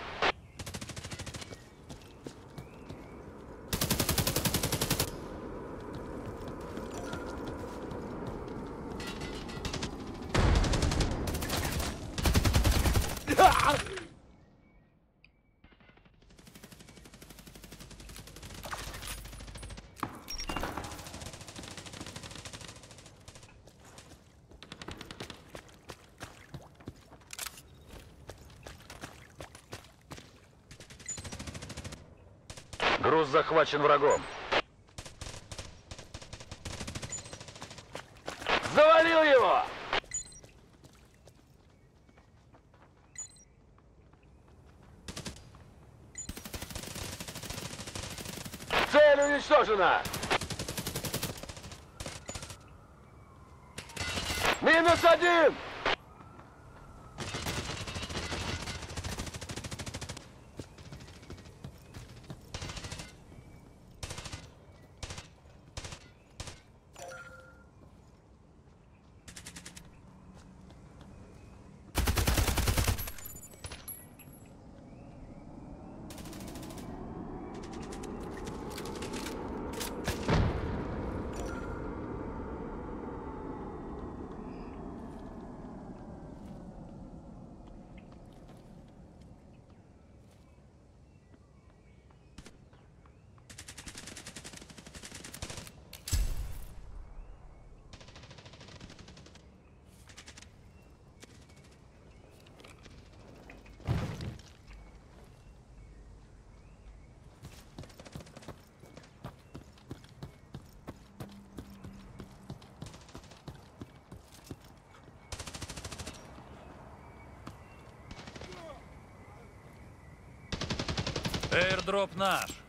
D: Груз захвачен врагом. Завалил его! Цель уничтожена! Минус один!
J: Эйрдроп наш.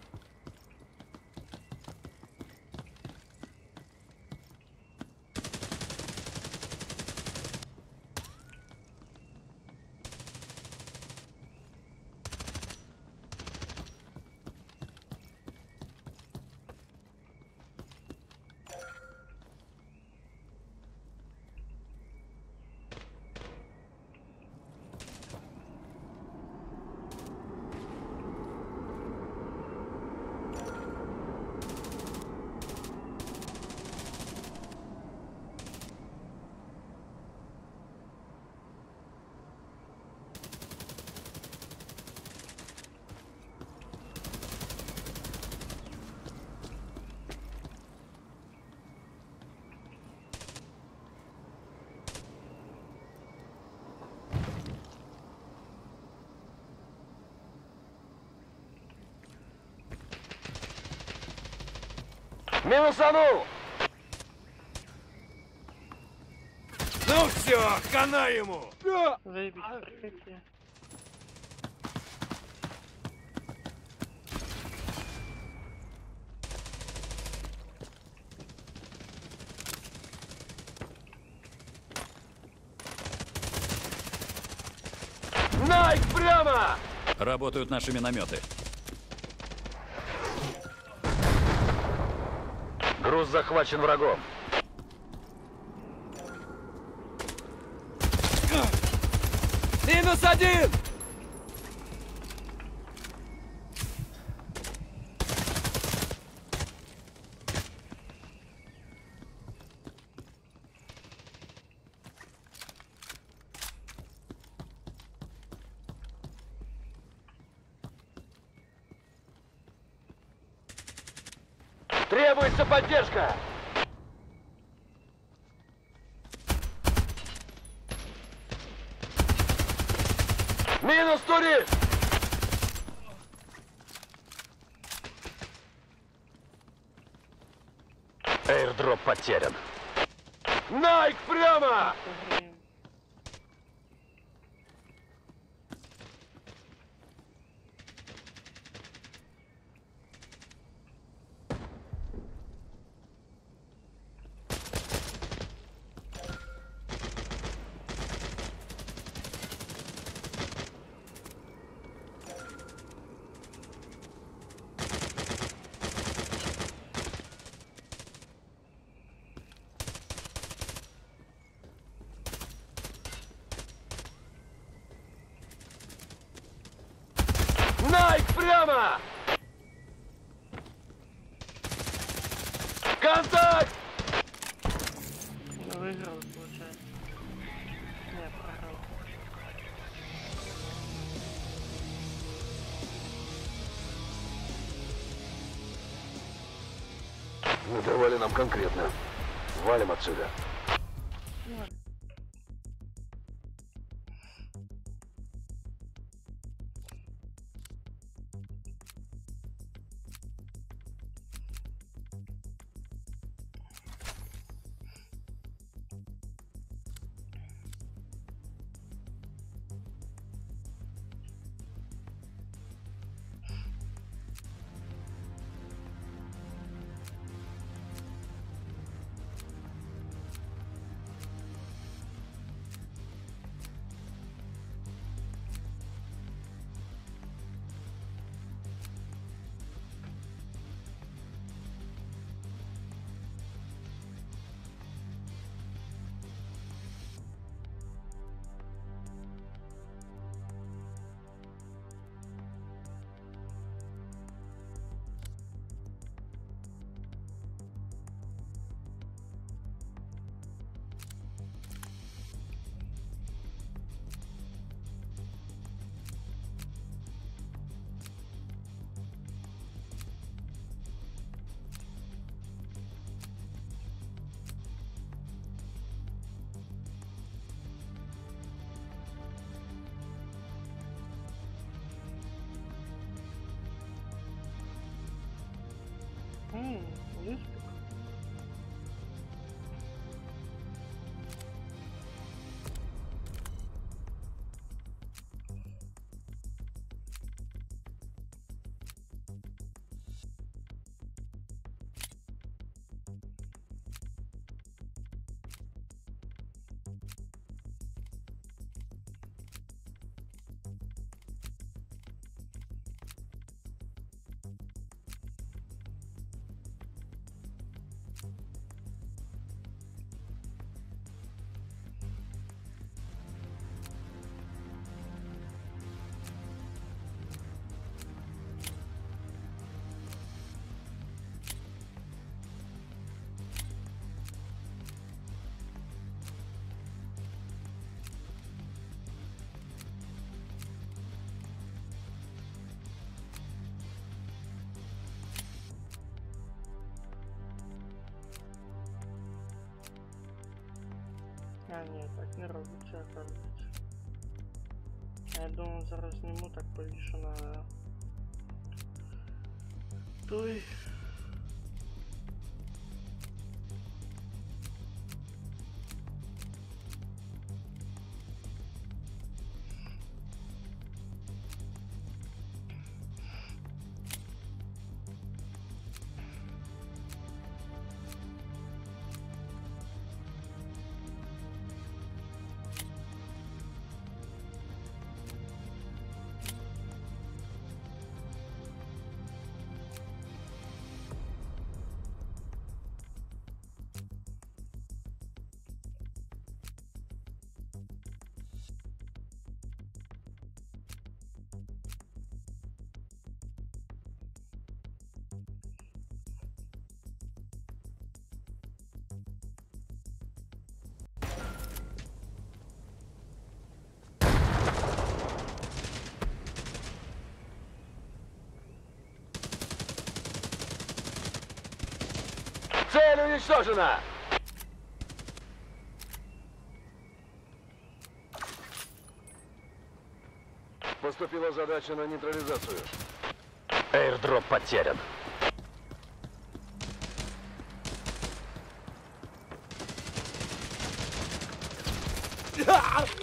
D: Минусанул!
B: Ну все, хана ему!
A: Найк прямо!
D: Работают наши минометы.
B: Груз захвачен врагом.
M: Минус один!
B: Требуется поддержка! Минус турист! Эйрдроп потерян.
N: Конкретно.
A: А, ні, так не робиться, оказується. Я думав, зараз зніму так повішу на той.
D: Цель уничтожена!
H: Поступила задача на нейтрализацию.
D: Эйрдроп потерян.
H: Минус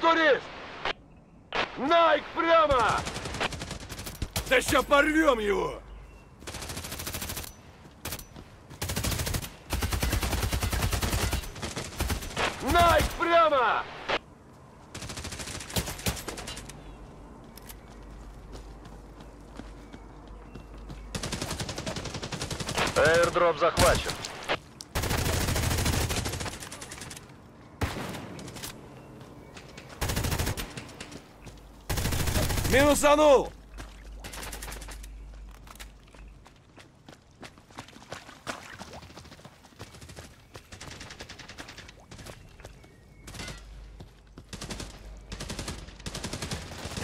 H: турист! Найк прямо!
B: Да ща порвем его!
H: Найк прямо!
D: Эйрдроп захвачен.
B: Минусанул!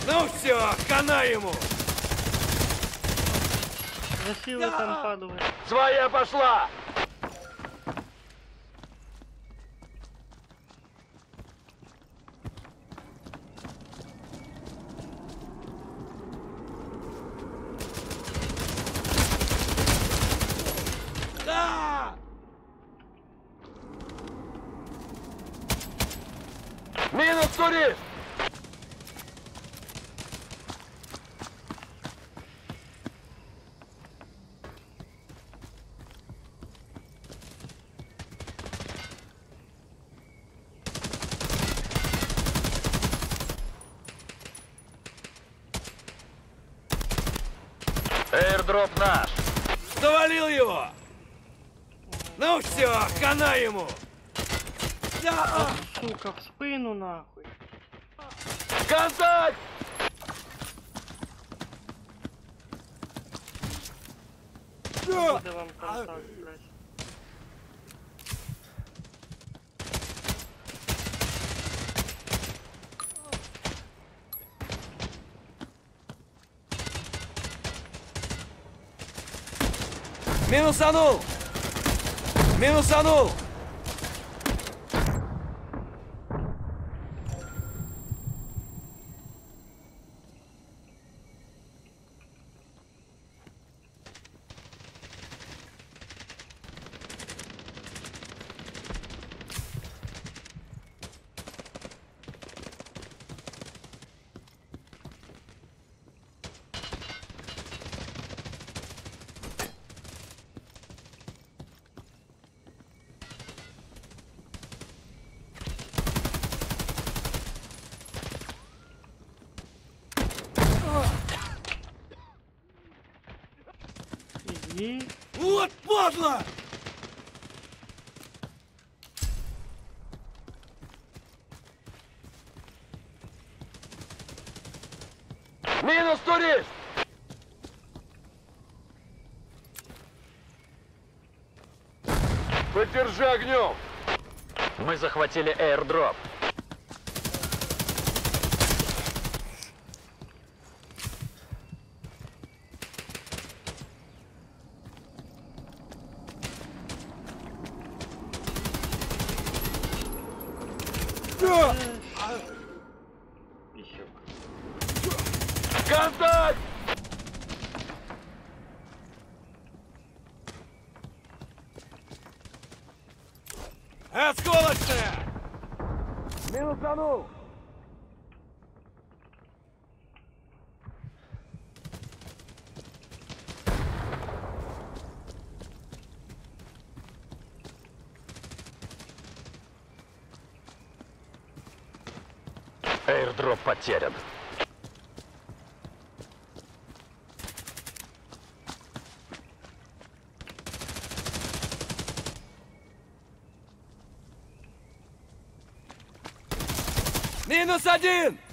B: Ну все, хана ему!
A: Засіли там падали.
H: Своя пошла!
B: Да!
H: Минус турист!
D: Эйрдроп наш.
B: Завалил его! Ну все, хана ему! Да!
A: Сука, в спину нахуй.
H: Контакт!
A: Буде вам контакт, блядь.
B: Минусанул! Минусанул!
A: Иди.
B: Вот падла!
H: Минус турист! Поддержи огнем!
D: Мы захватили эйрдроп. потерян.
B: Минус один!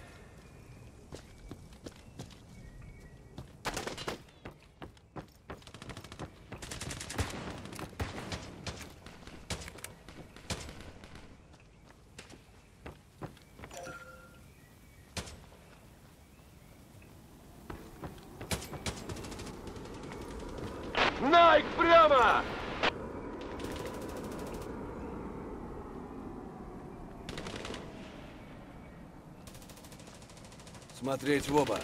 B: Смотреть в оба.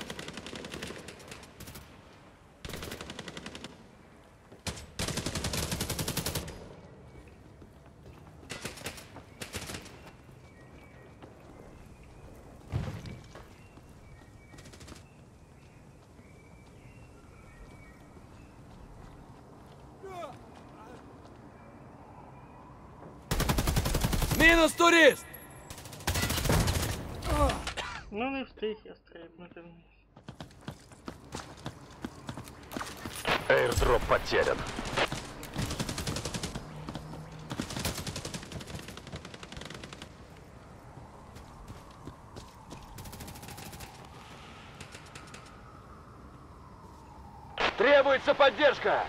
B: Мінус турист!
A: Ну не встиг я стрибнути вниз.
D: Airdrop потерян.
C: Требуется поддержка!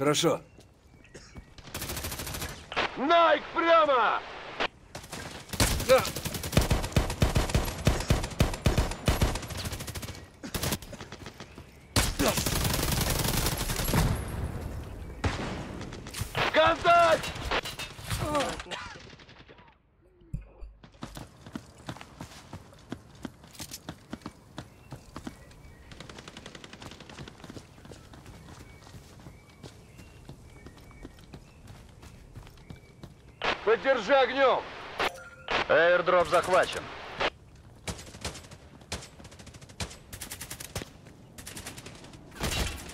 B: Хорошо.
C: Найк, прямо!
B: Да.
C: Контакт!
A: Блядь, не встиг.
C: Поддержи огнем!
D: Airdrop захвачен.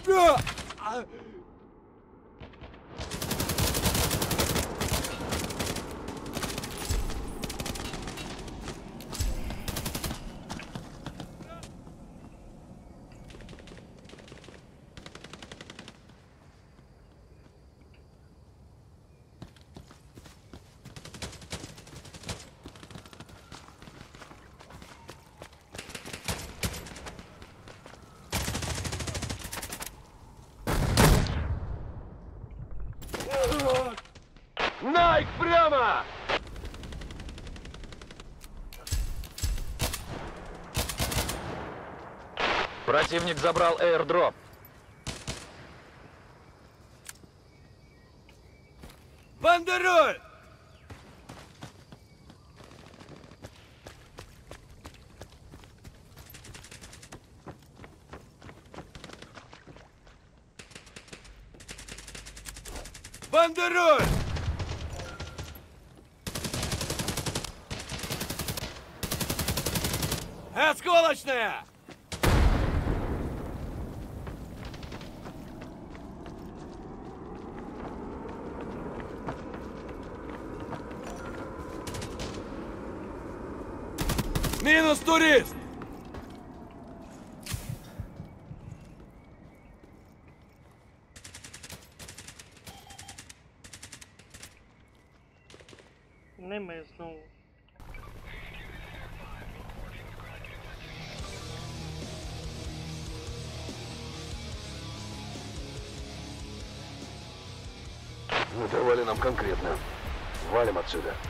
B: Да. А,
C: Найк, прямо!
D: Противник забрал airdrop.
B: Бандероль! Бандероль! Осколочная!
H: Валим отсюда.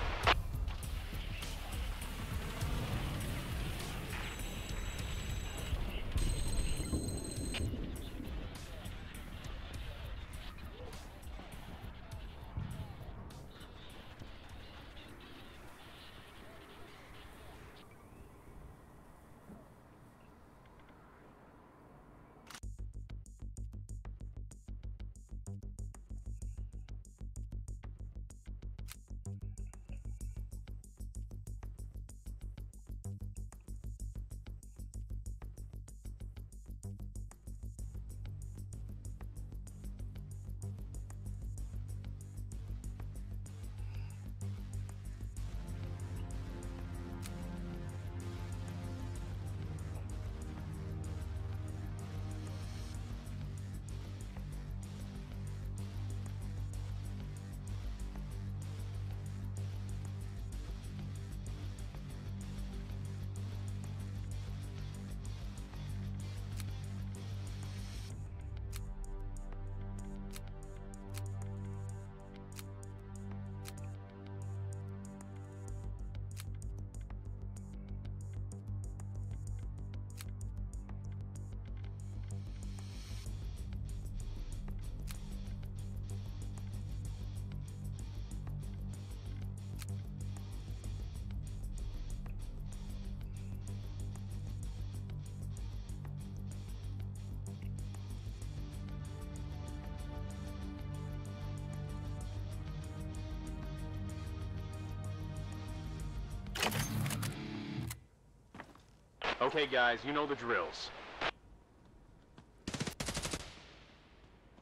C: Okay, guys, you know the drills.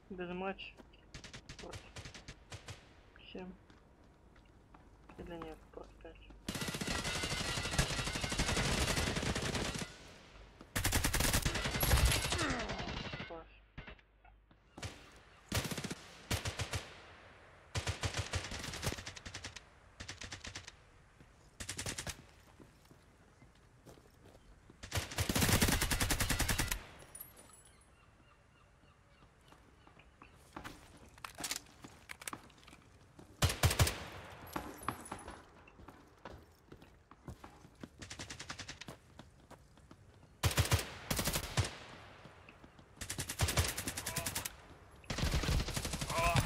A: Безматч. Вот. Всем. Или нет,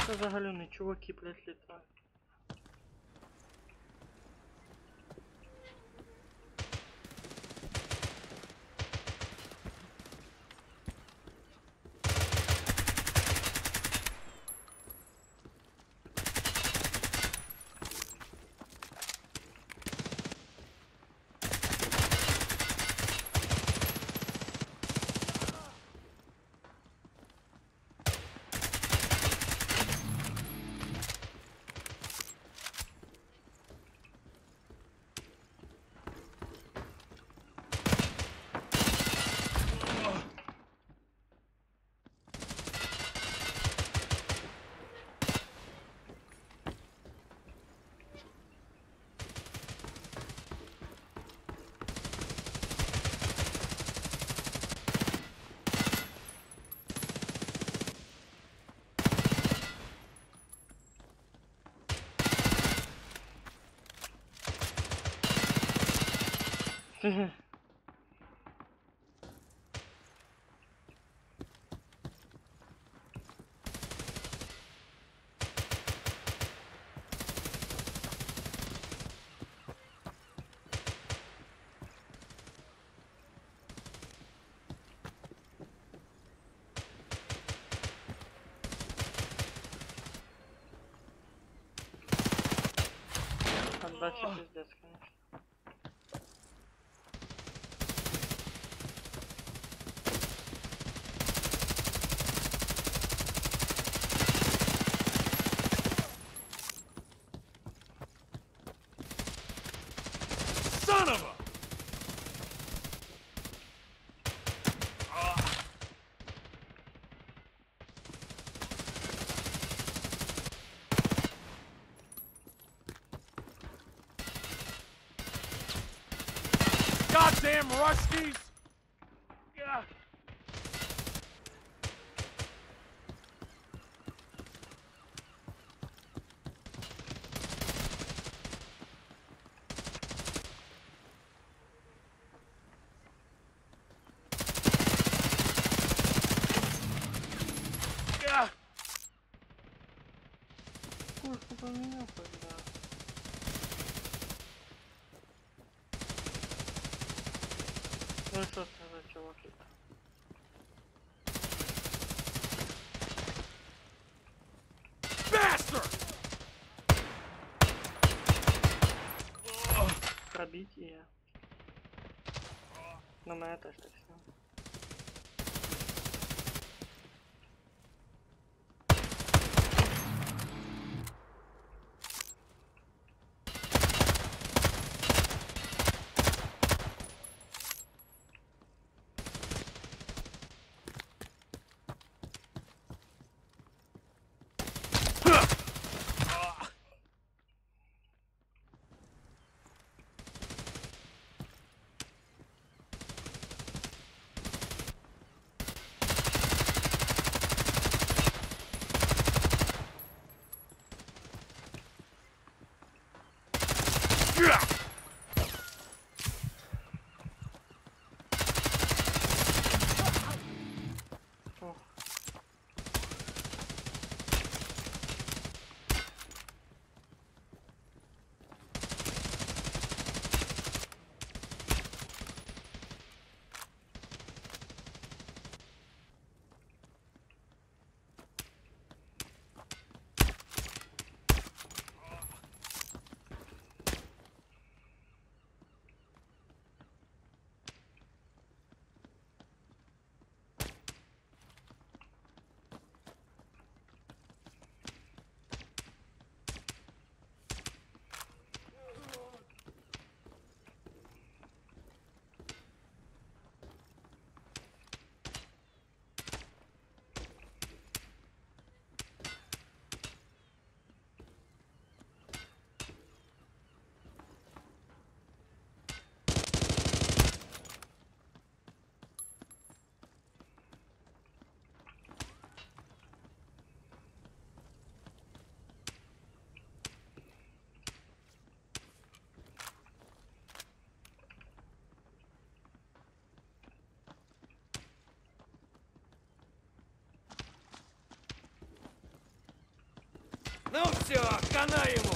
A: Це взагалі не чуваки, блядь.
E: ben çıktım. damn Ruskies.
A: И... Ну, мене теж так
B: Ну все, хана ему!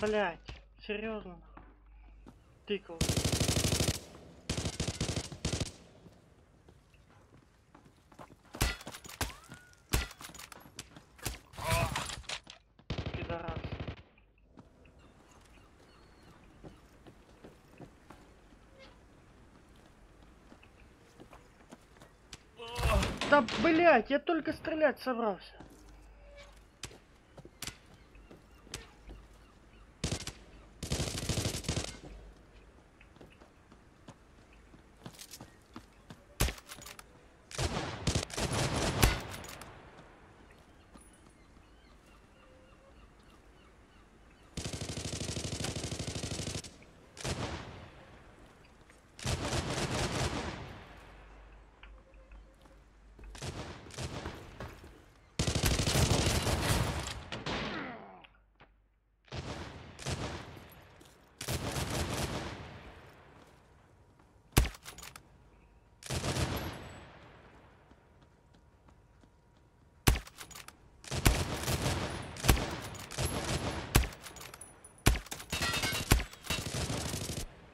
A: Блядь, серьезно? Тыкал. Пидорас. Да, блядь, я только стрелять собрался.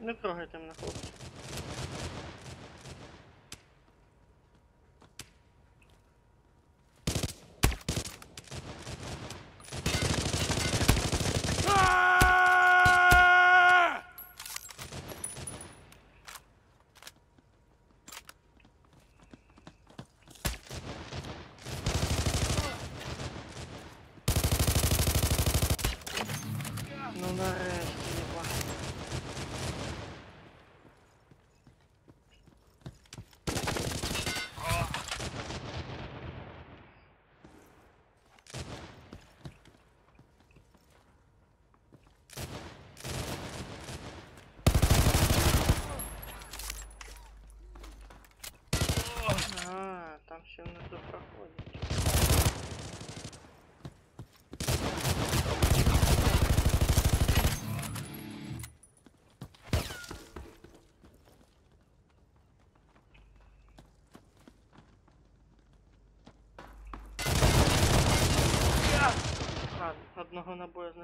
A: Не трогайте мене, хлопці.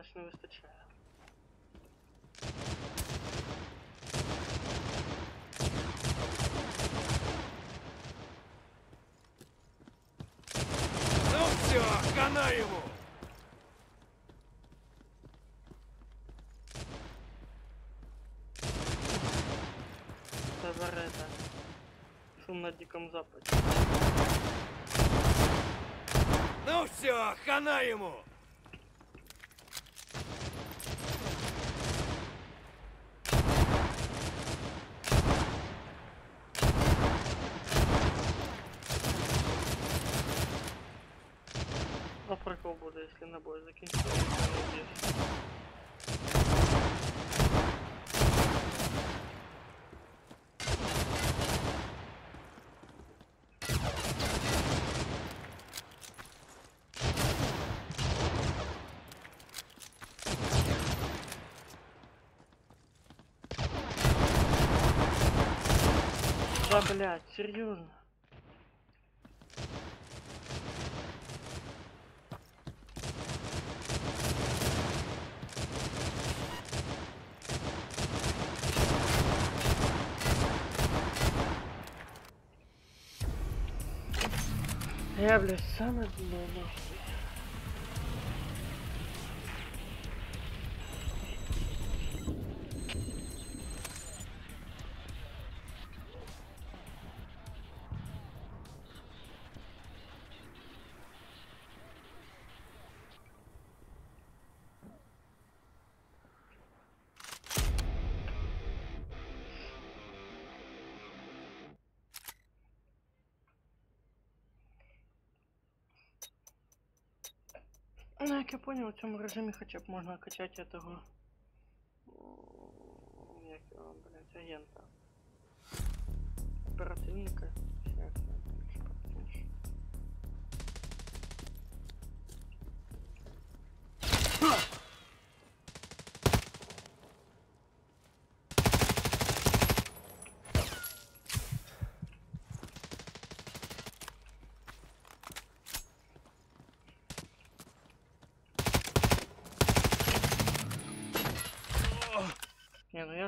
A: Значить, не вистачає.
B: Ну все, хана ему!
A: Це зарета. Шум на диком западі.
B: Ну все, хана ему!
A: Да, блядь, серьезно. Я, блядь, самое дно, як я понял, в цьому режимі хоча б можна качати этого.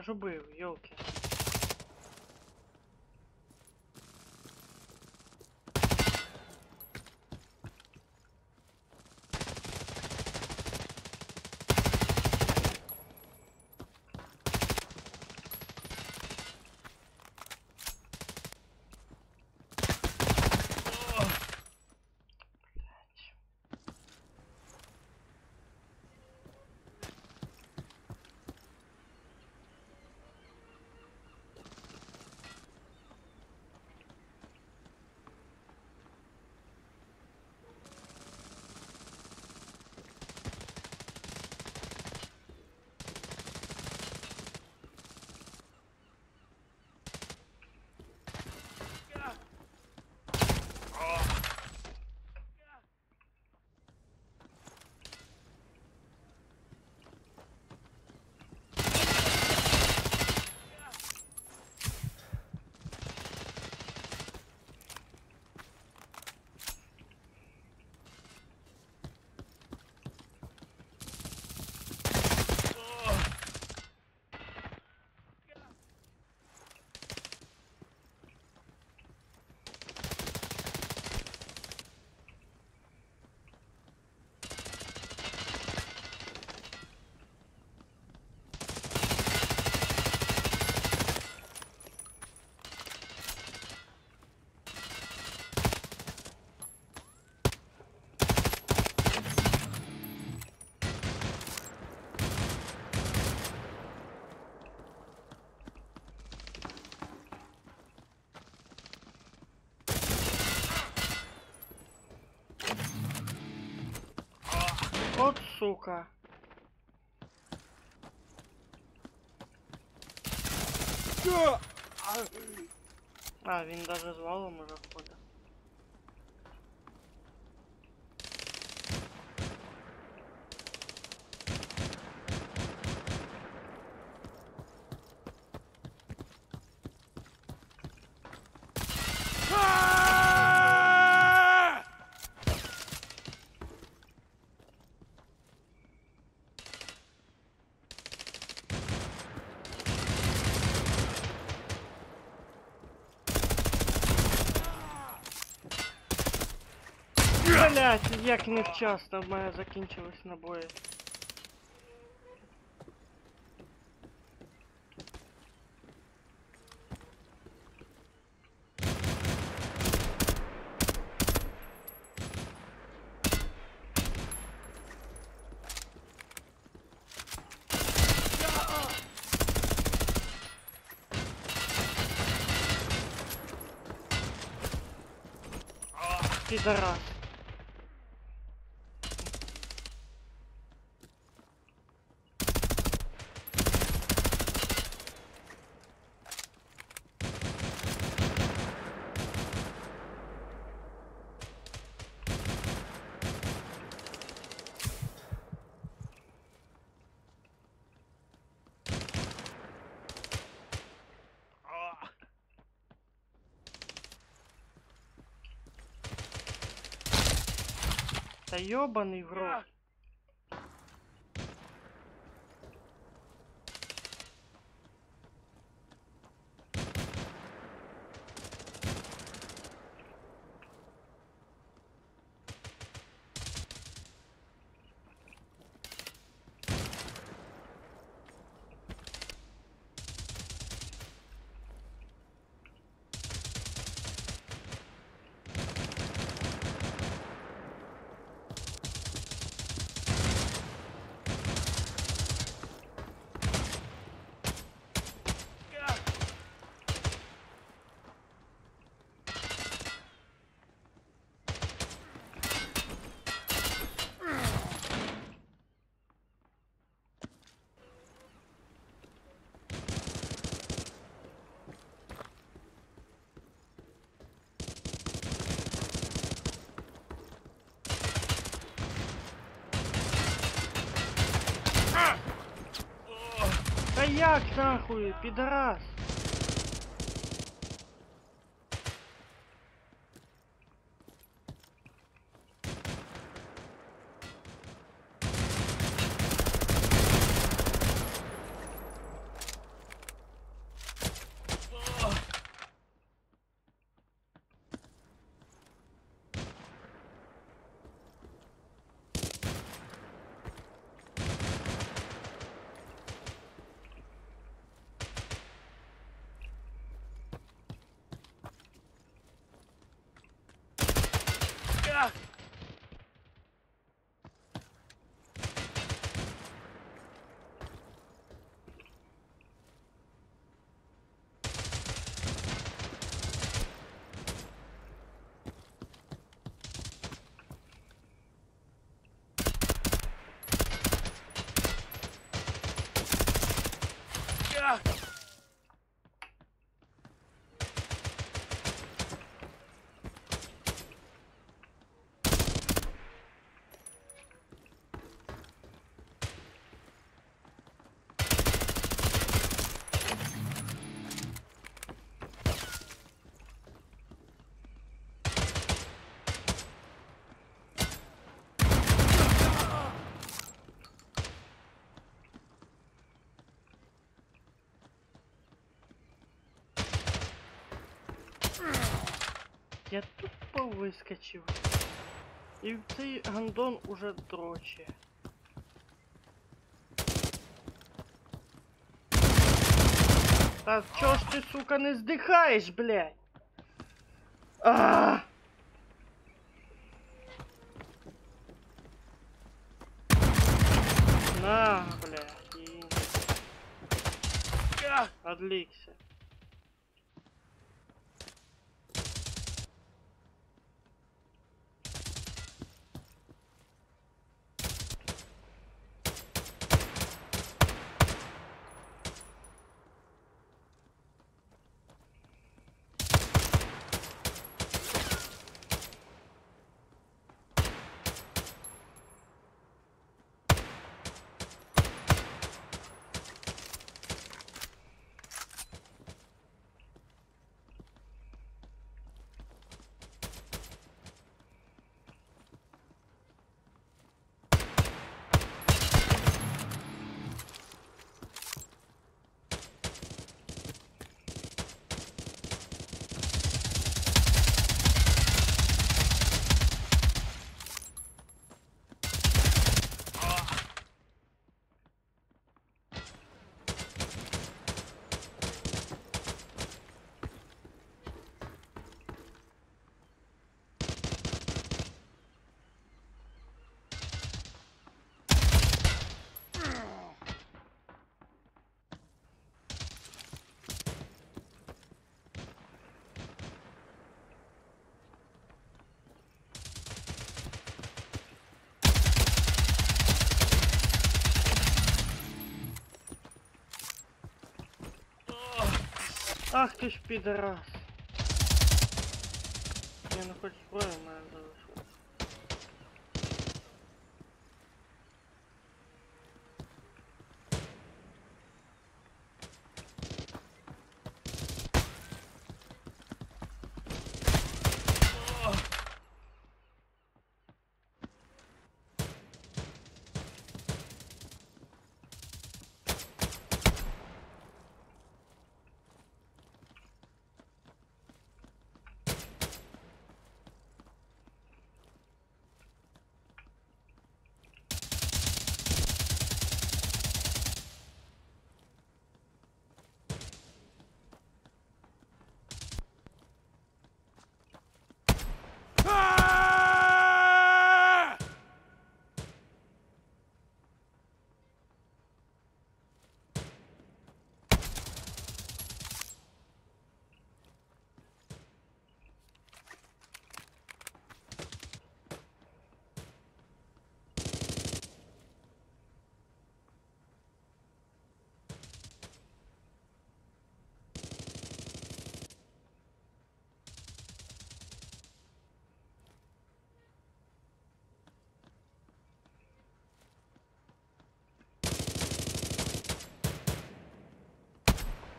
A: Не, ну я же был, елки. Сука. А, він даже звал уже входа.
E: А!
A: Блять, як невчасно в мене закінчились набої. Пидорас. Да ёбаный в рот. Нахуй, підарас? Я тупо вискочив. І цей гандон уже дроче. Та чо ж ти, сука, не здихаєш, блядь? А! На, блядь, и... Отликся. Ах ти ж підарас. Я не хоч зброю маю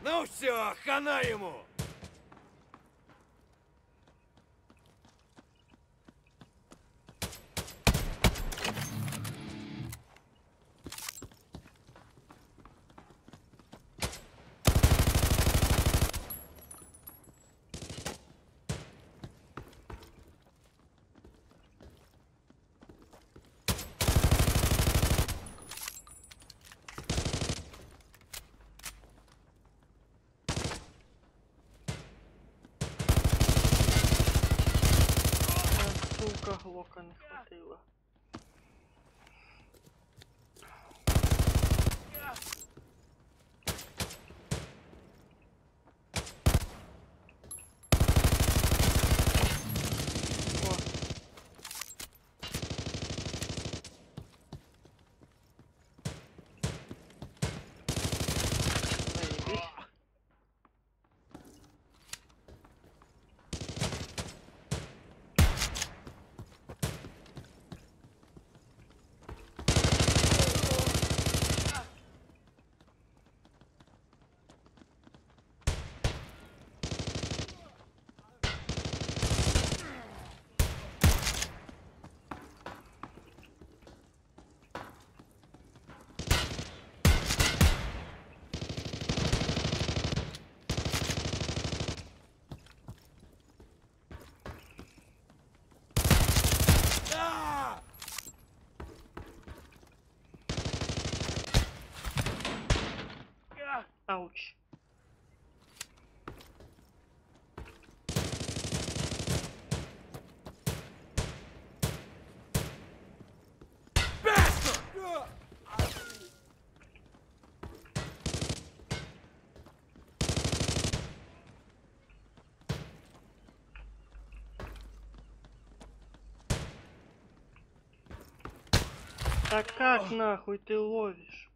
B: Ну все, хана ему!
A: Так как нахуй ты ловишь?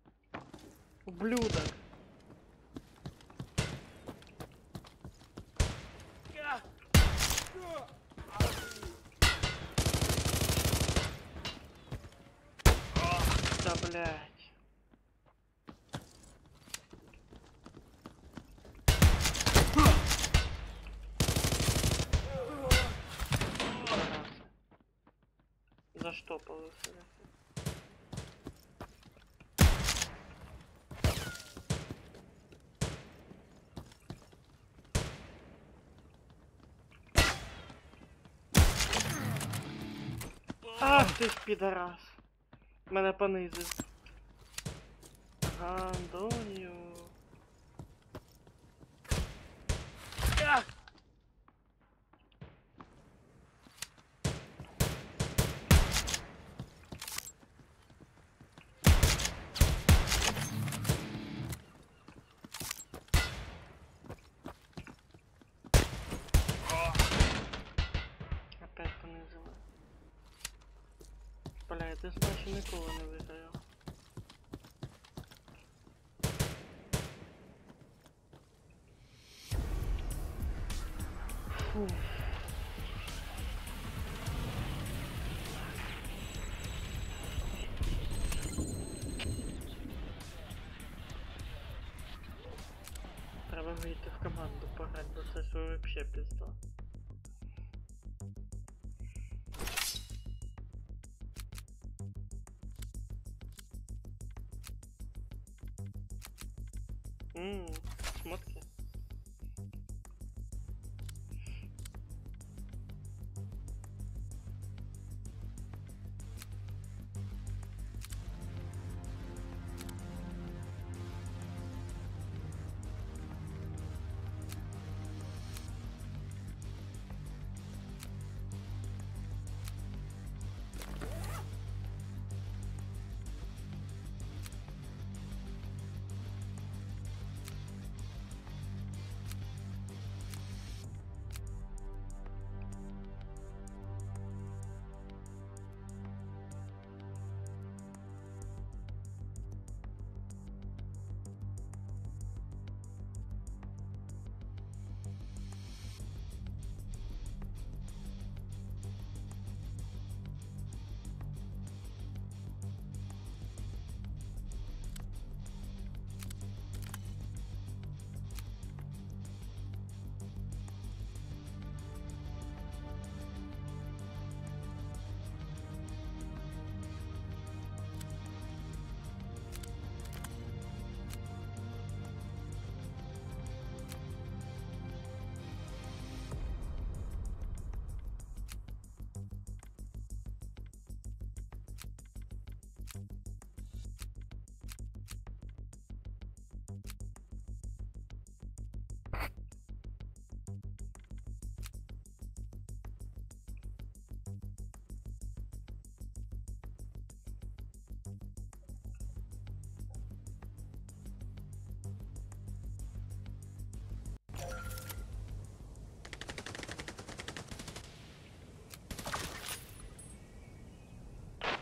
A: Ублюдок. Да блять. За Ах ти ж підарас. Мене понизив. Гандоню. Треба вийти в команду бо це ж вообще пізда.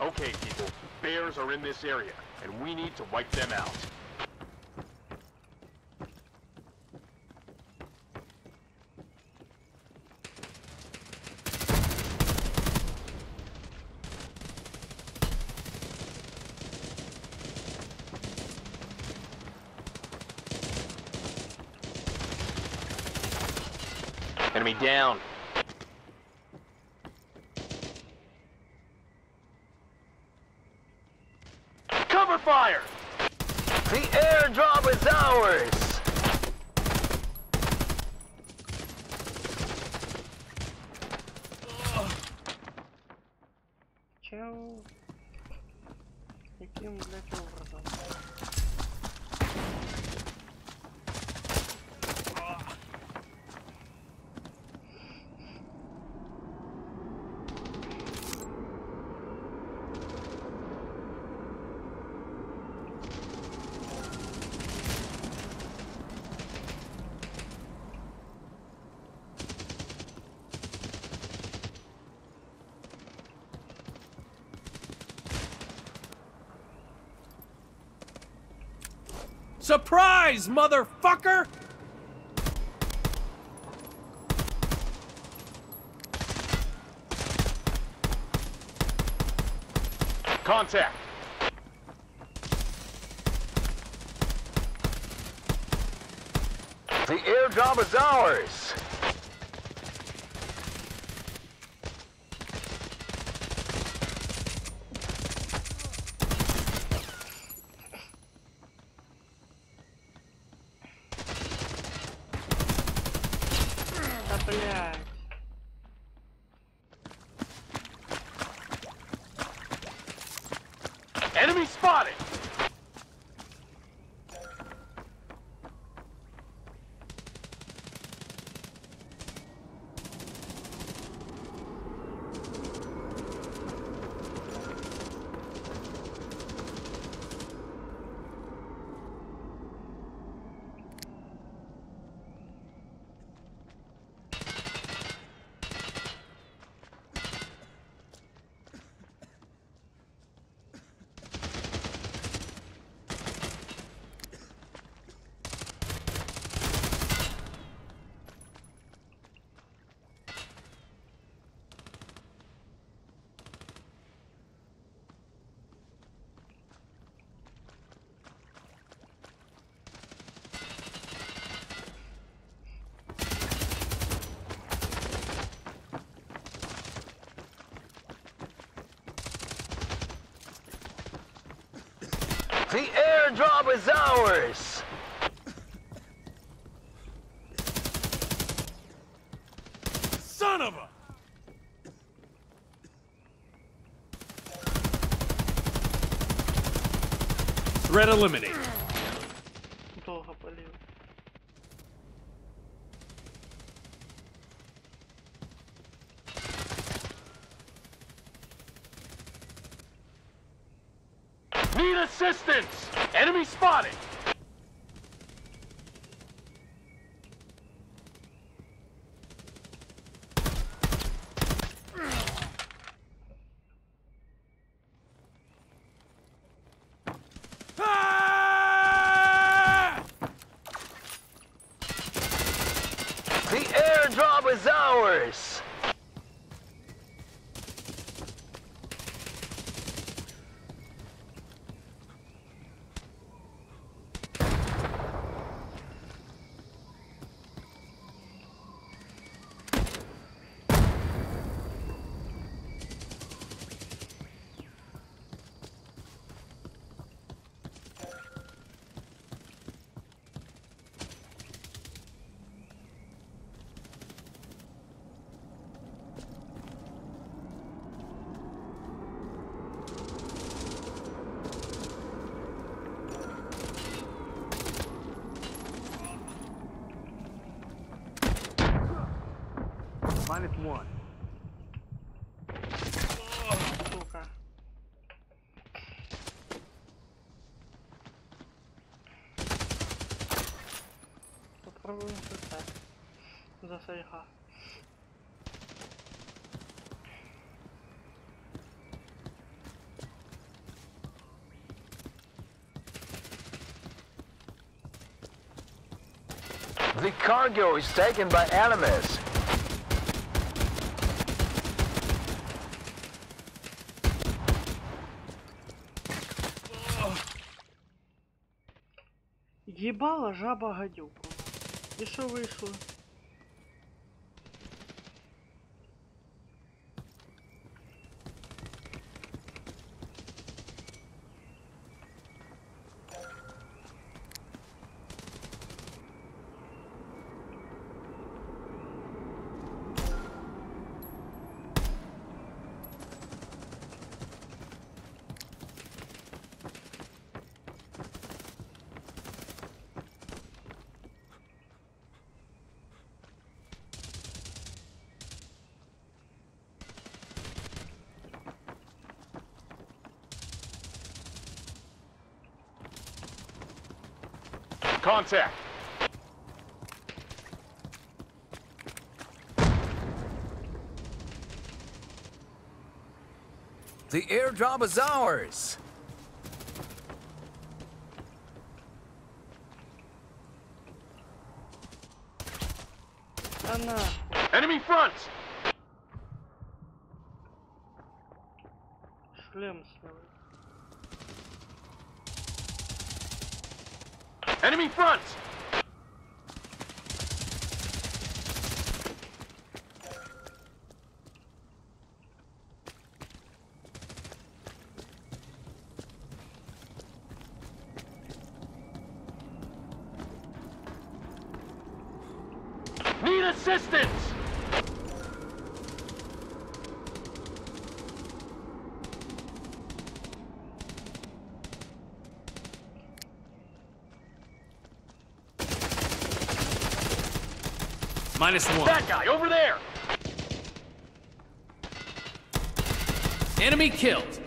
C: Okay, people. Bears are in this area, and we need to wipe them out. Enemy down. Cover fire!
D: The airdrop is ours!
A: Surprise, motherfucker!
C: Contact!
D: The airdrop is ours! was ours!
A: Son of a... Threat eliminated.
C: Need assistance! Enemy spotted!
D: The airdrop is ours!
A: minus.
D: The cargo is taken by enemies.
A: Їбала жаба гадюку. І що вийшло?
C: attack.
O: The airdrop is ours.
C: Enemy front!
E: Minus one.
C: That guy over there!
E: Enemy killed.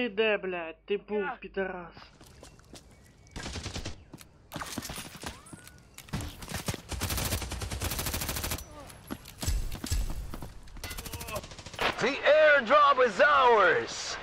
C: Contact!
A: Не йде, блядь, ти був підарас.
D: The airdrop is ours.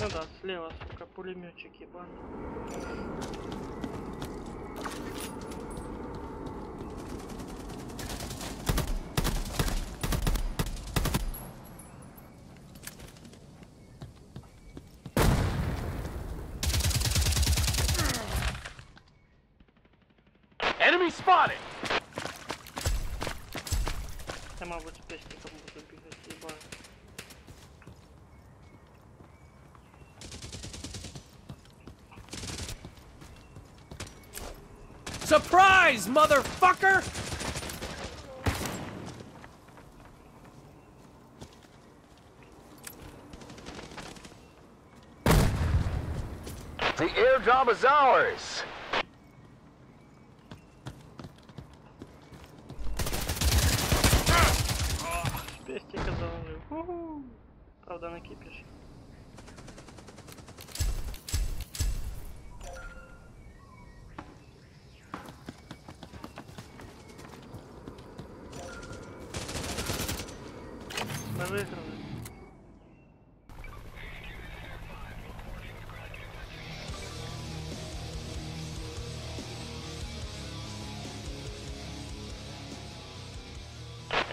A: Ну да, слева, сука, пулеметчик ебаный.
C: Enemy spotted!
A: Я, мабуть, з пестиком буду бігати, їбаю.
E: Surprise, motherfucker!
D: The airdrop airdrop is ours.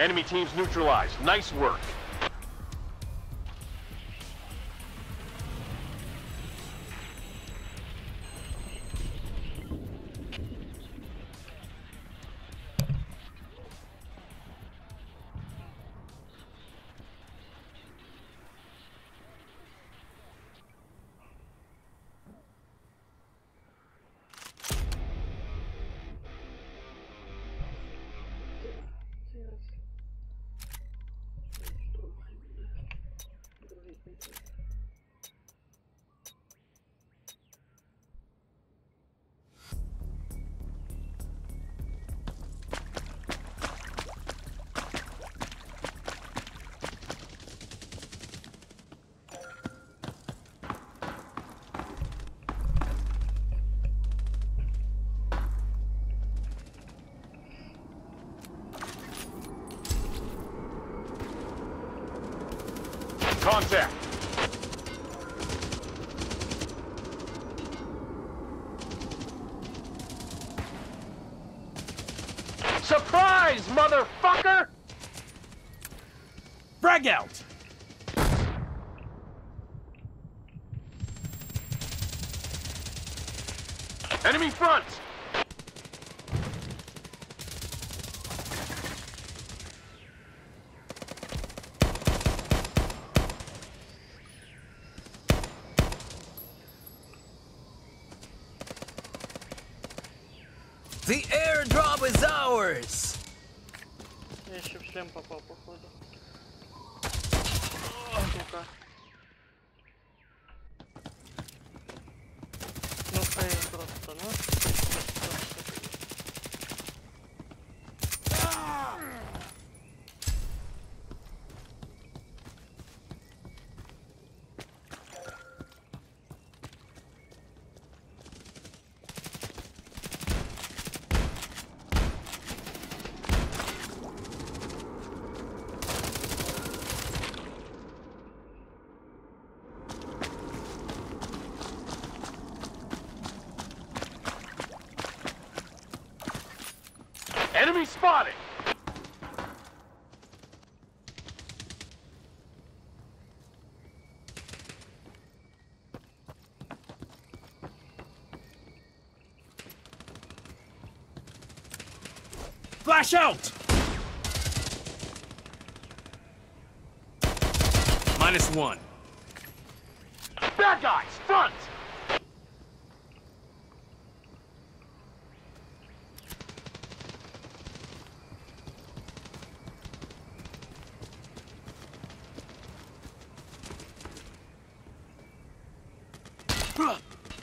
C: Enemy teams neutralized. Nice work.
P: Ours!
A: Я еще в шлем попал, походу.
C: Enemy spotted!
B: Flash out! Minus one.
C: Bad guys, front!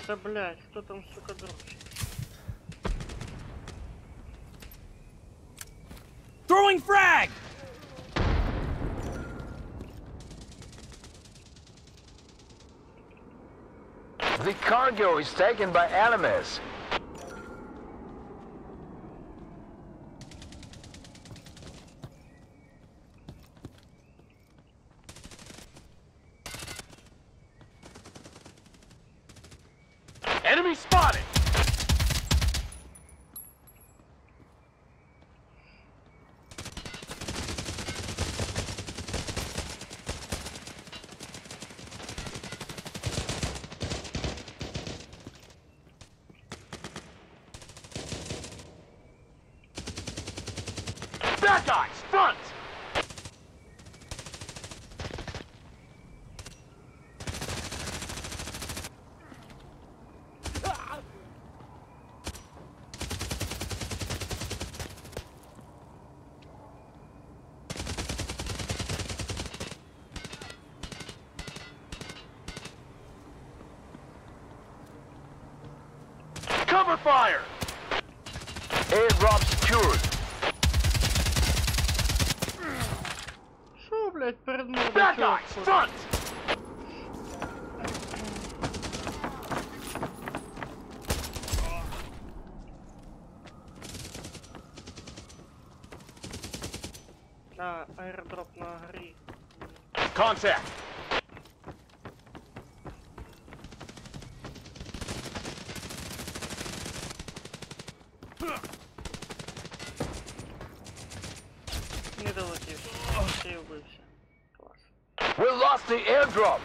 A: Да блять, кто там, сука, дрочит?
B: Throwing frag!
D: The cargo is taken by enemies.
A: Не долетів. Ще й вбився. Клас.
D: We lost the airdrop.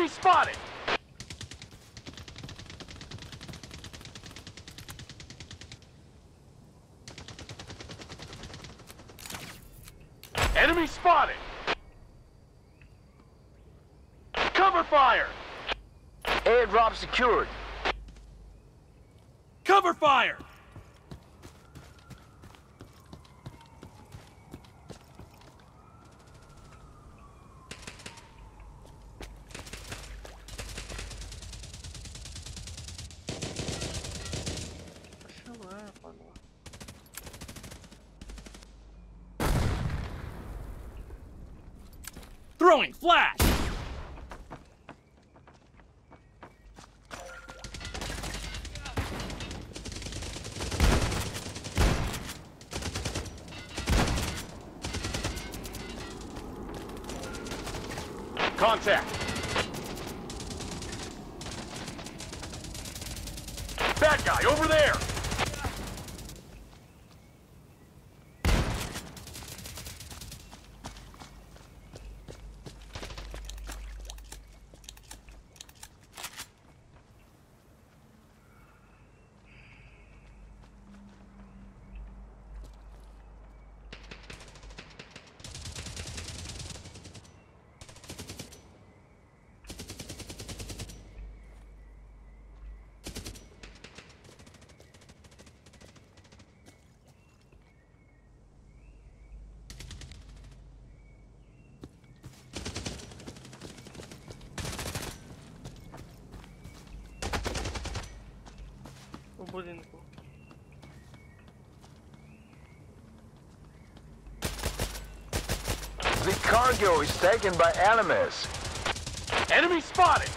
C: Enemy spotted! Enemy spotted! Cover fire!
D: Airdrop secured.
B: Cover fire!
D: Cargo is taken by enemies.
C: Enemy spotted!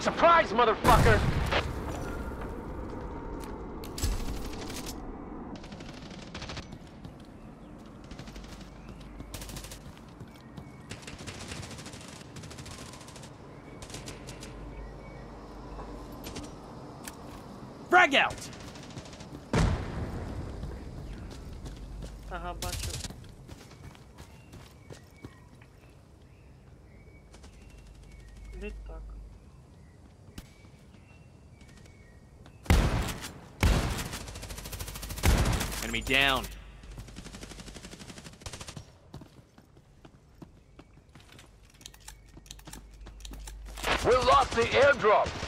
C: Surprise, motherfucker!
B: Down.
D: We lost the airdrop.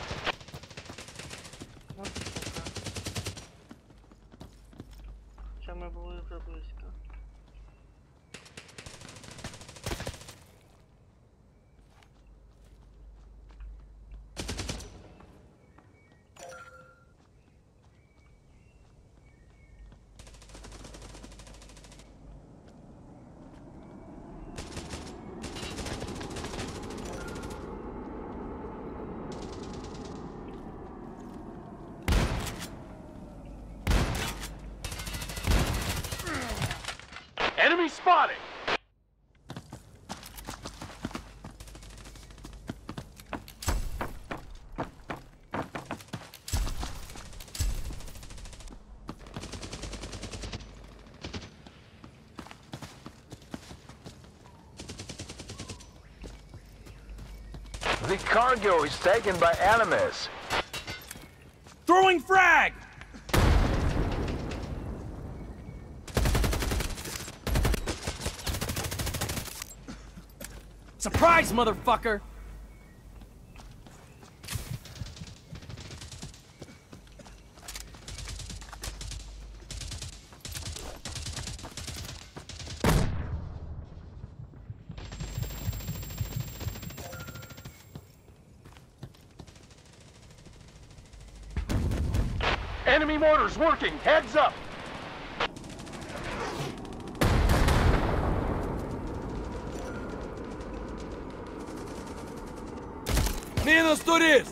A: Cargo is taken by Animus.
E: Throwing frag! Surprise, motherfucker!
C: Enemy mortars working! Heads up!
E: Минус турист!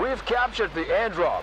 A: We've captured the airdrop.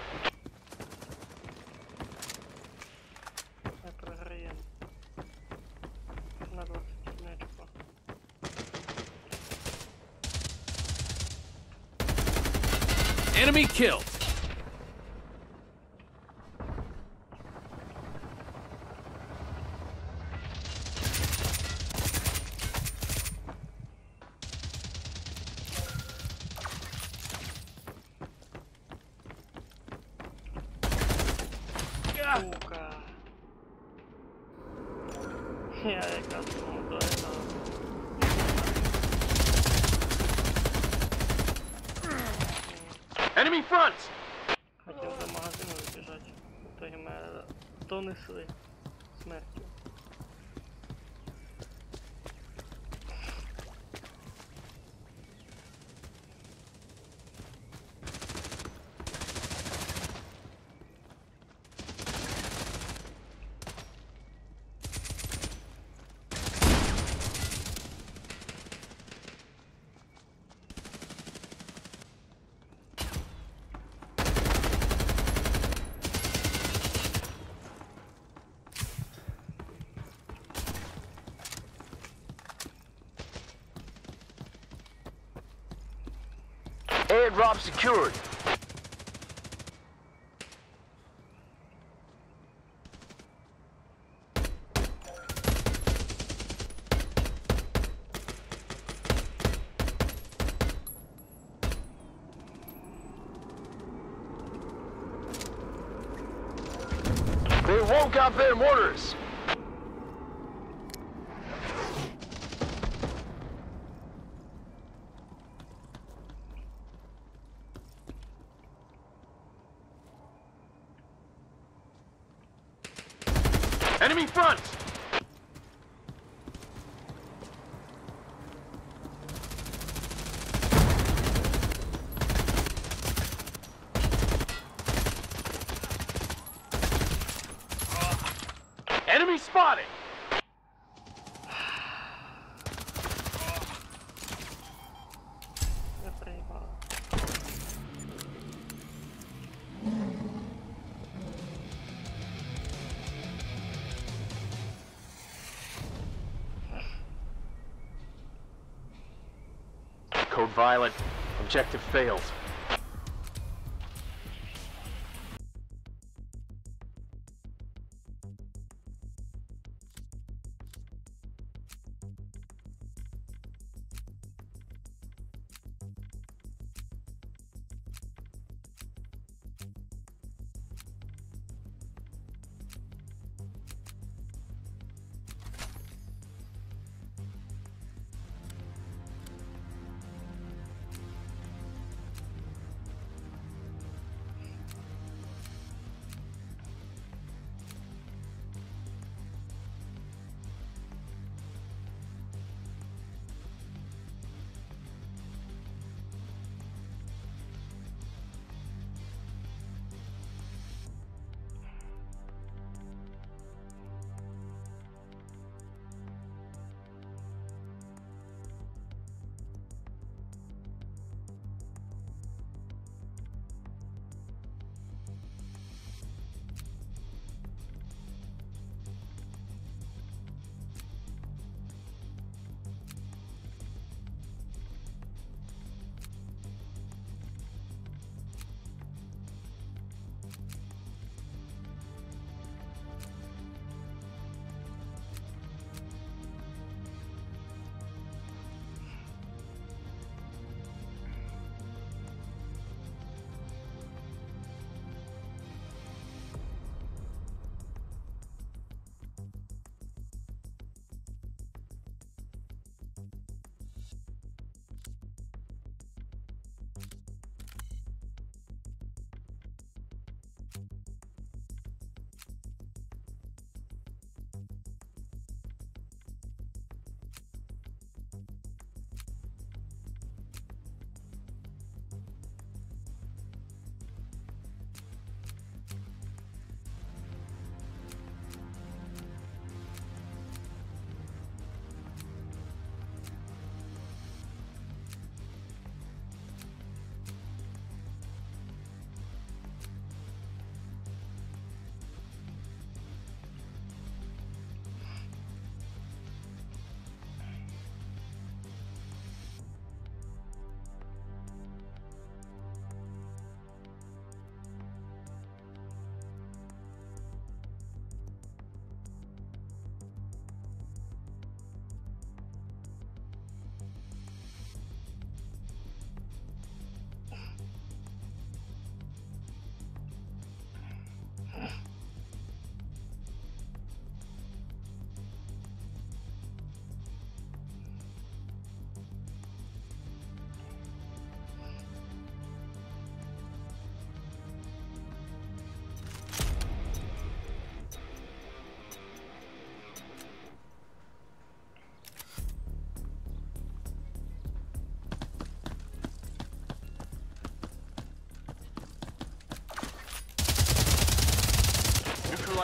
D: Target
A: rob secured. They woke up their mortars.
C: Front! Objective failed.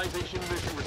A: organization mission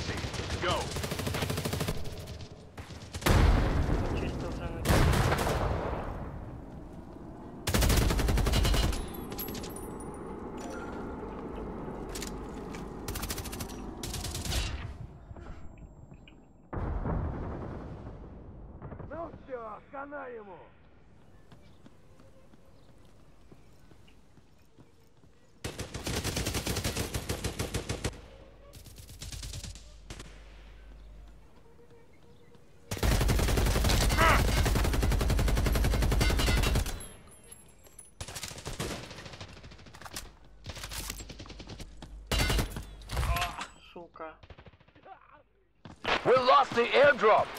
D: the airdrop.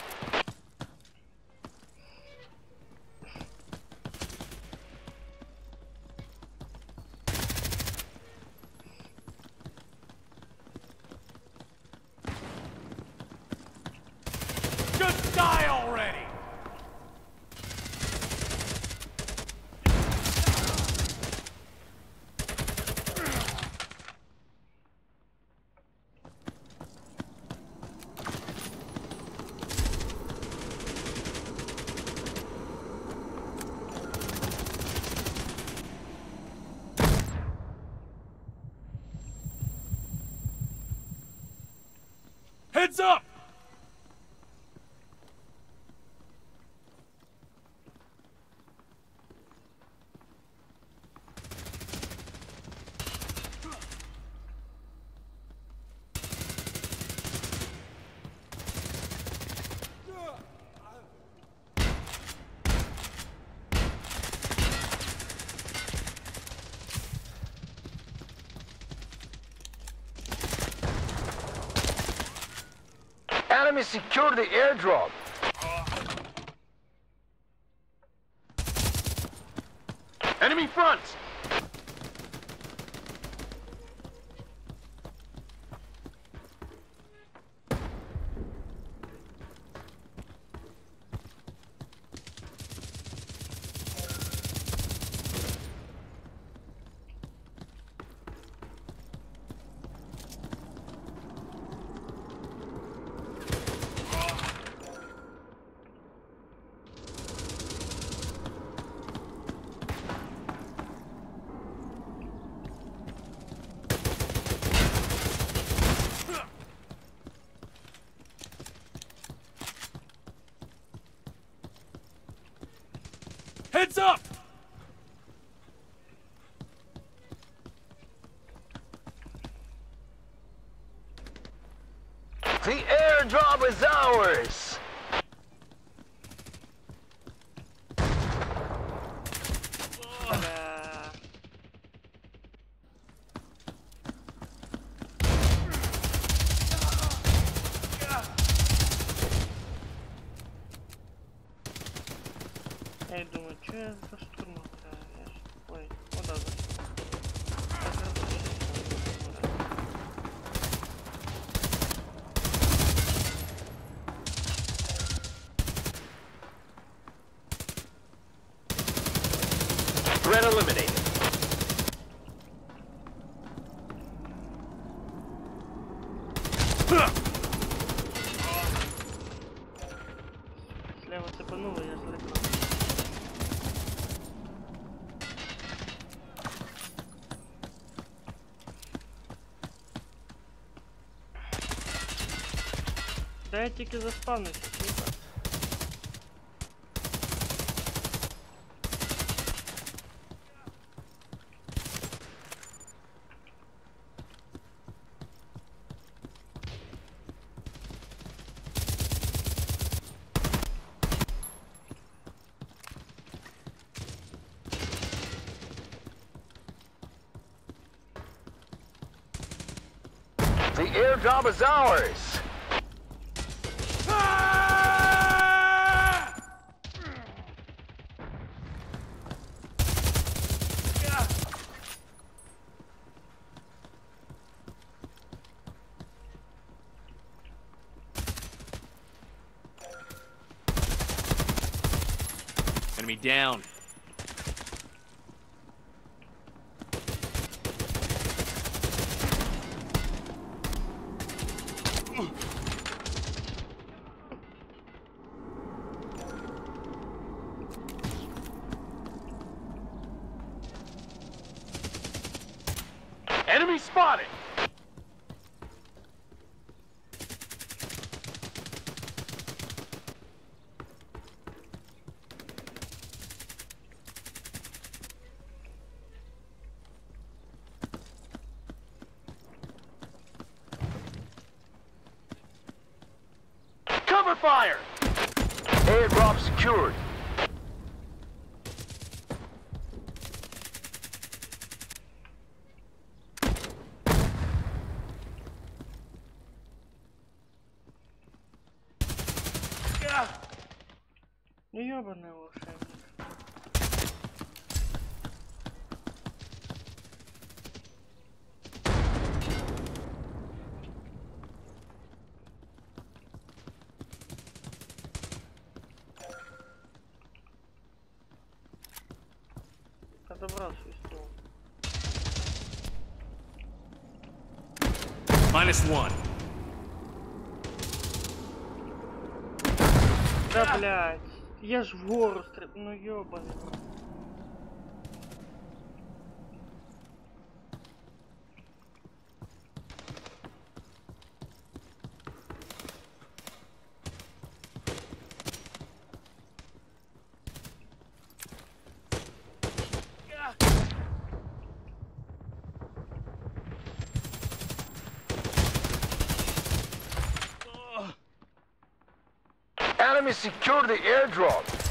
D: secure the airdrop.
A: Enemy front!
Q: я тільки заспавнився, типа.
D: The airdrop is ours!
C: down.
D: secured.
A: Ну ёбаная лошадь.
E: minus one.
A: Да, блядь. Я ж в гору стр... Ну, ёбаный.
D: secure the airdrop.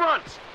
R: front!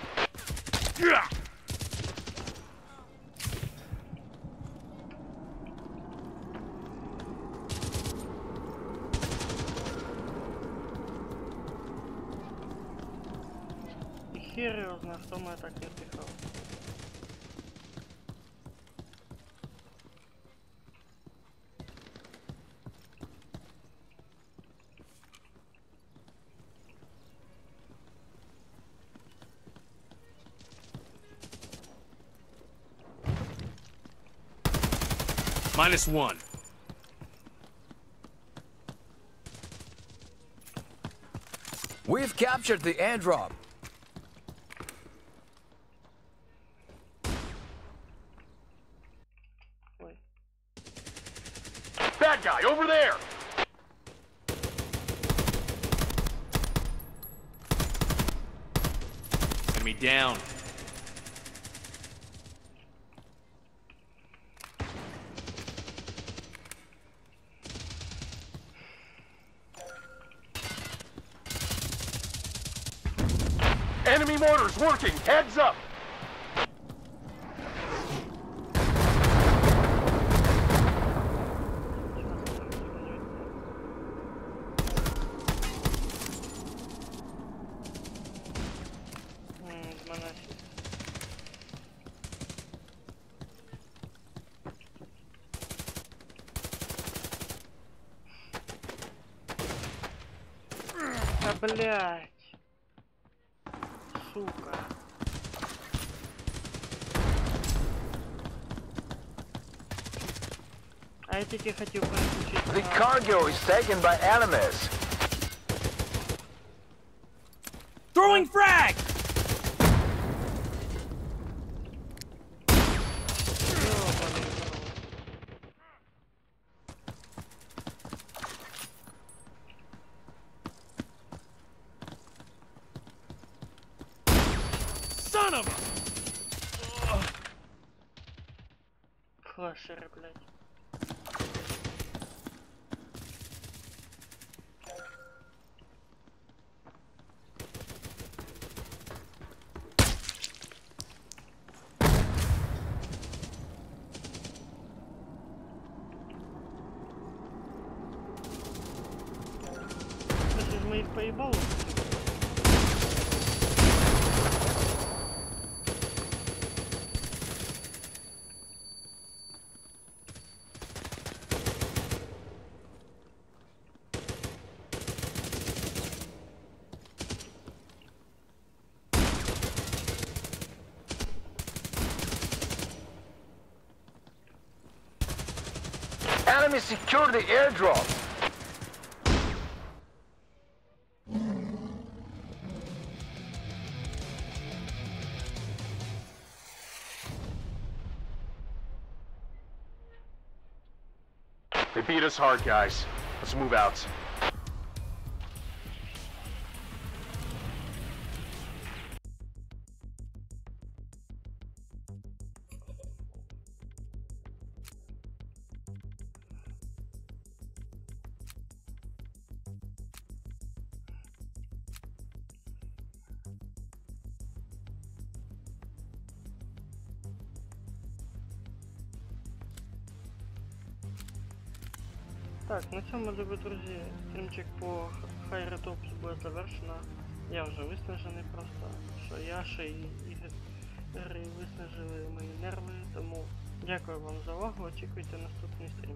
E: Minus one.
C: We've captured the airdrop.
D: the cargo is taken by enemies. Secure the airdrop.
C: They beat us hard, guys. Let's move out.
A: Так, на цьому, любі друзі, стрімчик по Хайретопс буде завершено. Я вже виснажений просто, що я ще і ігри виснажили мої нерви, тому дякую вам за увагу, очікуйте наступний стрім.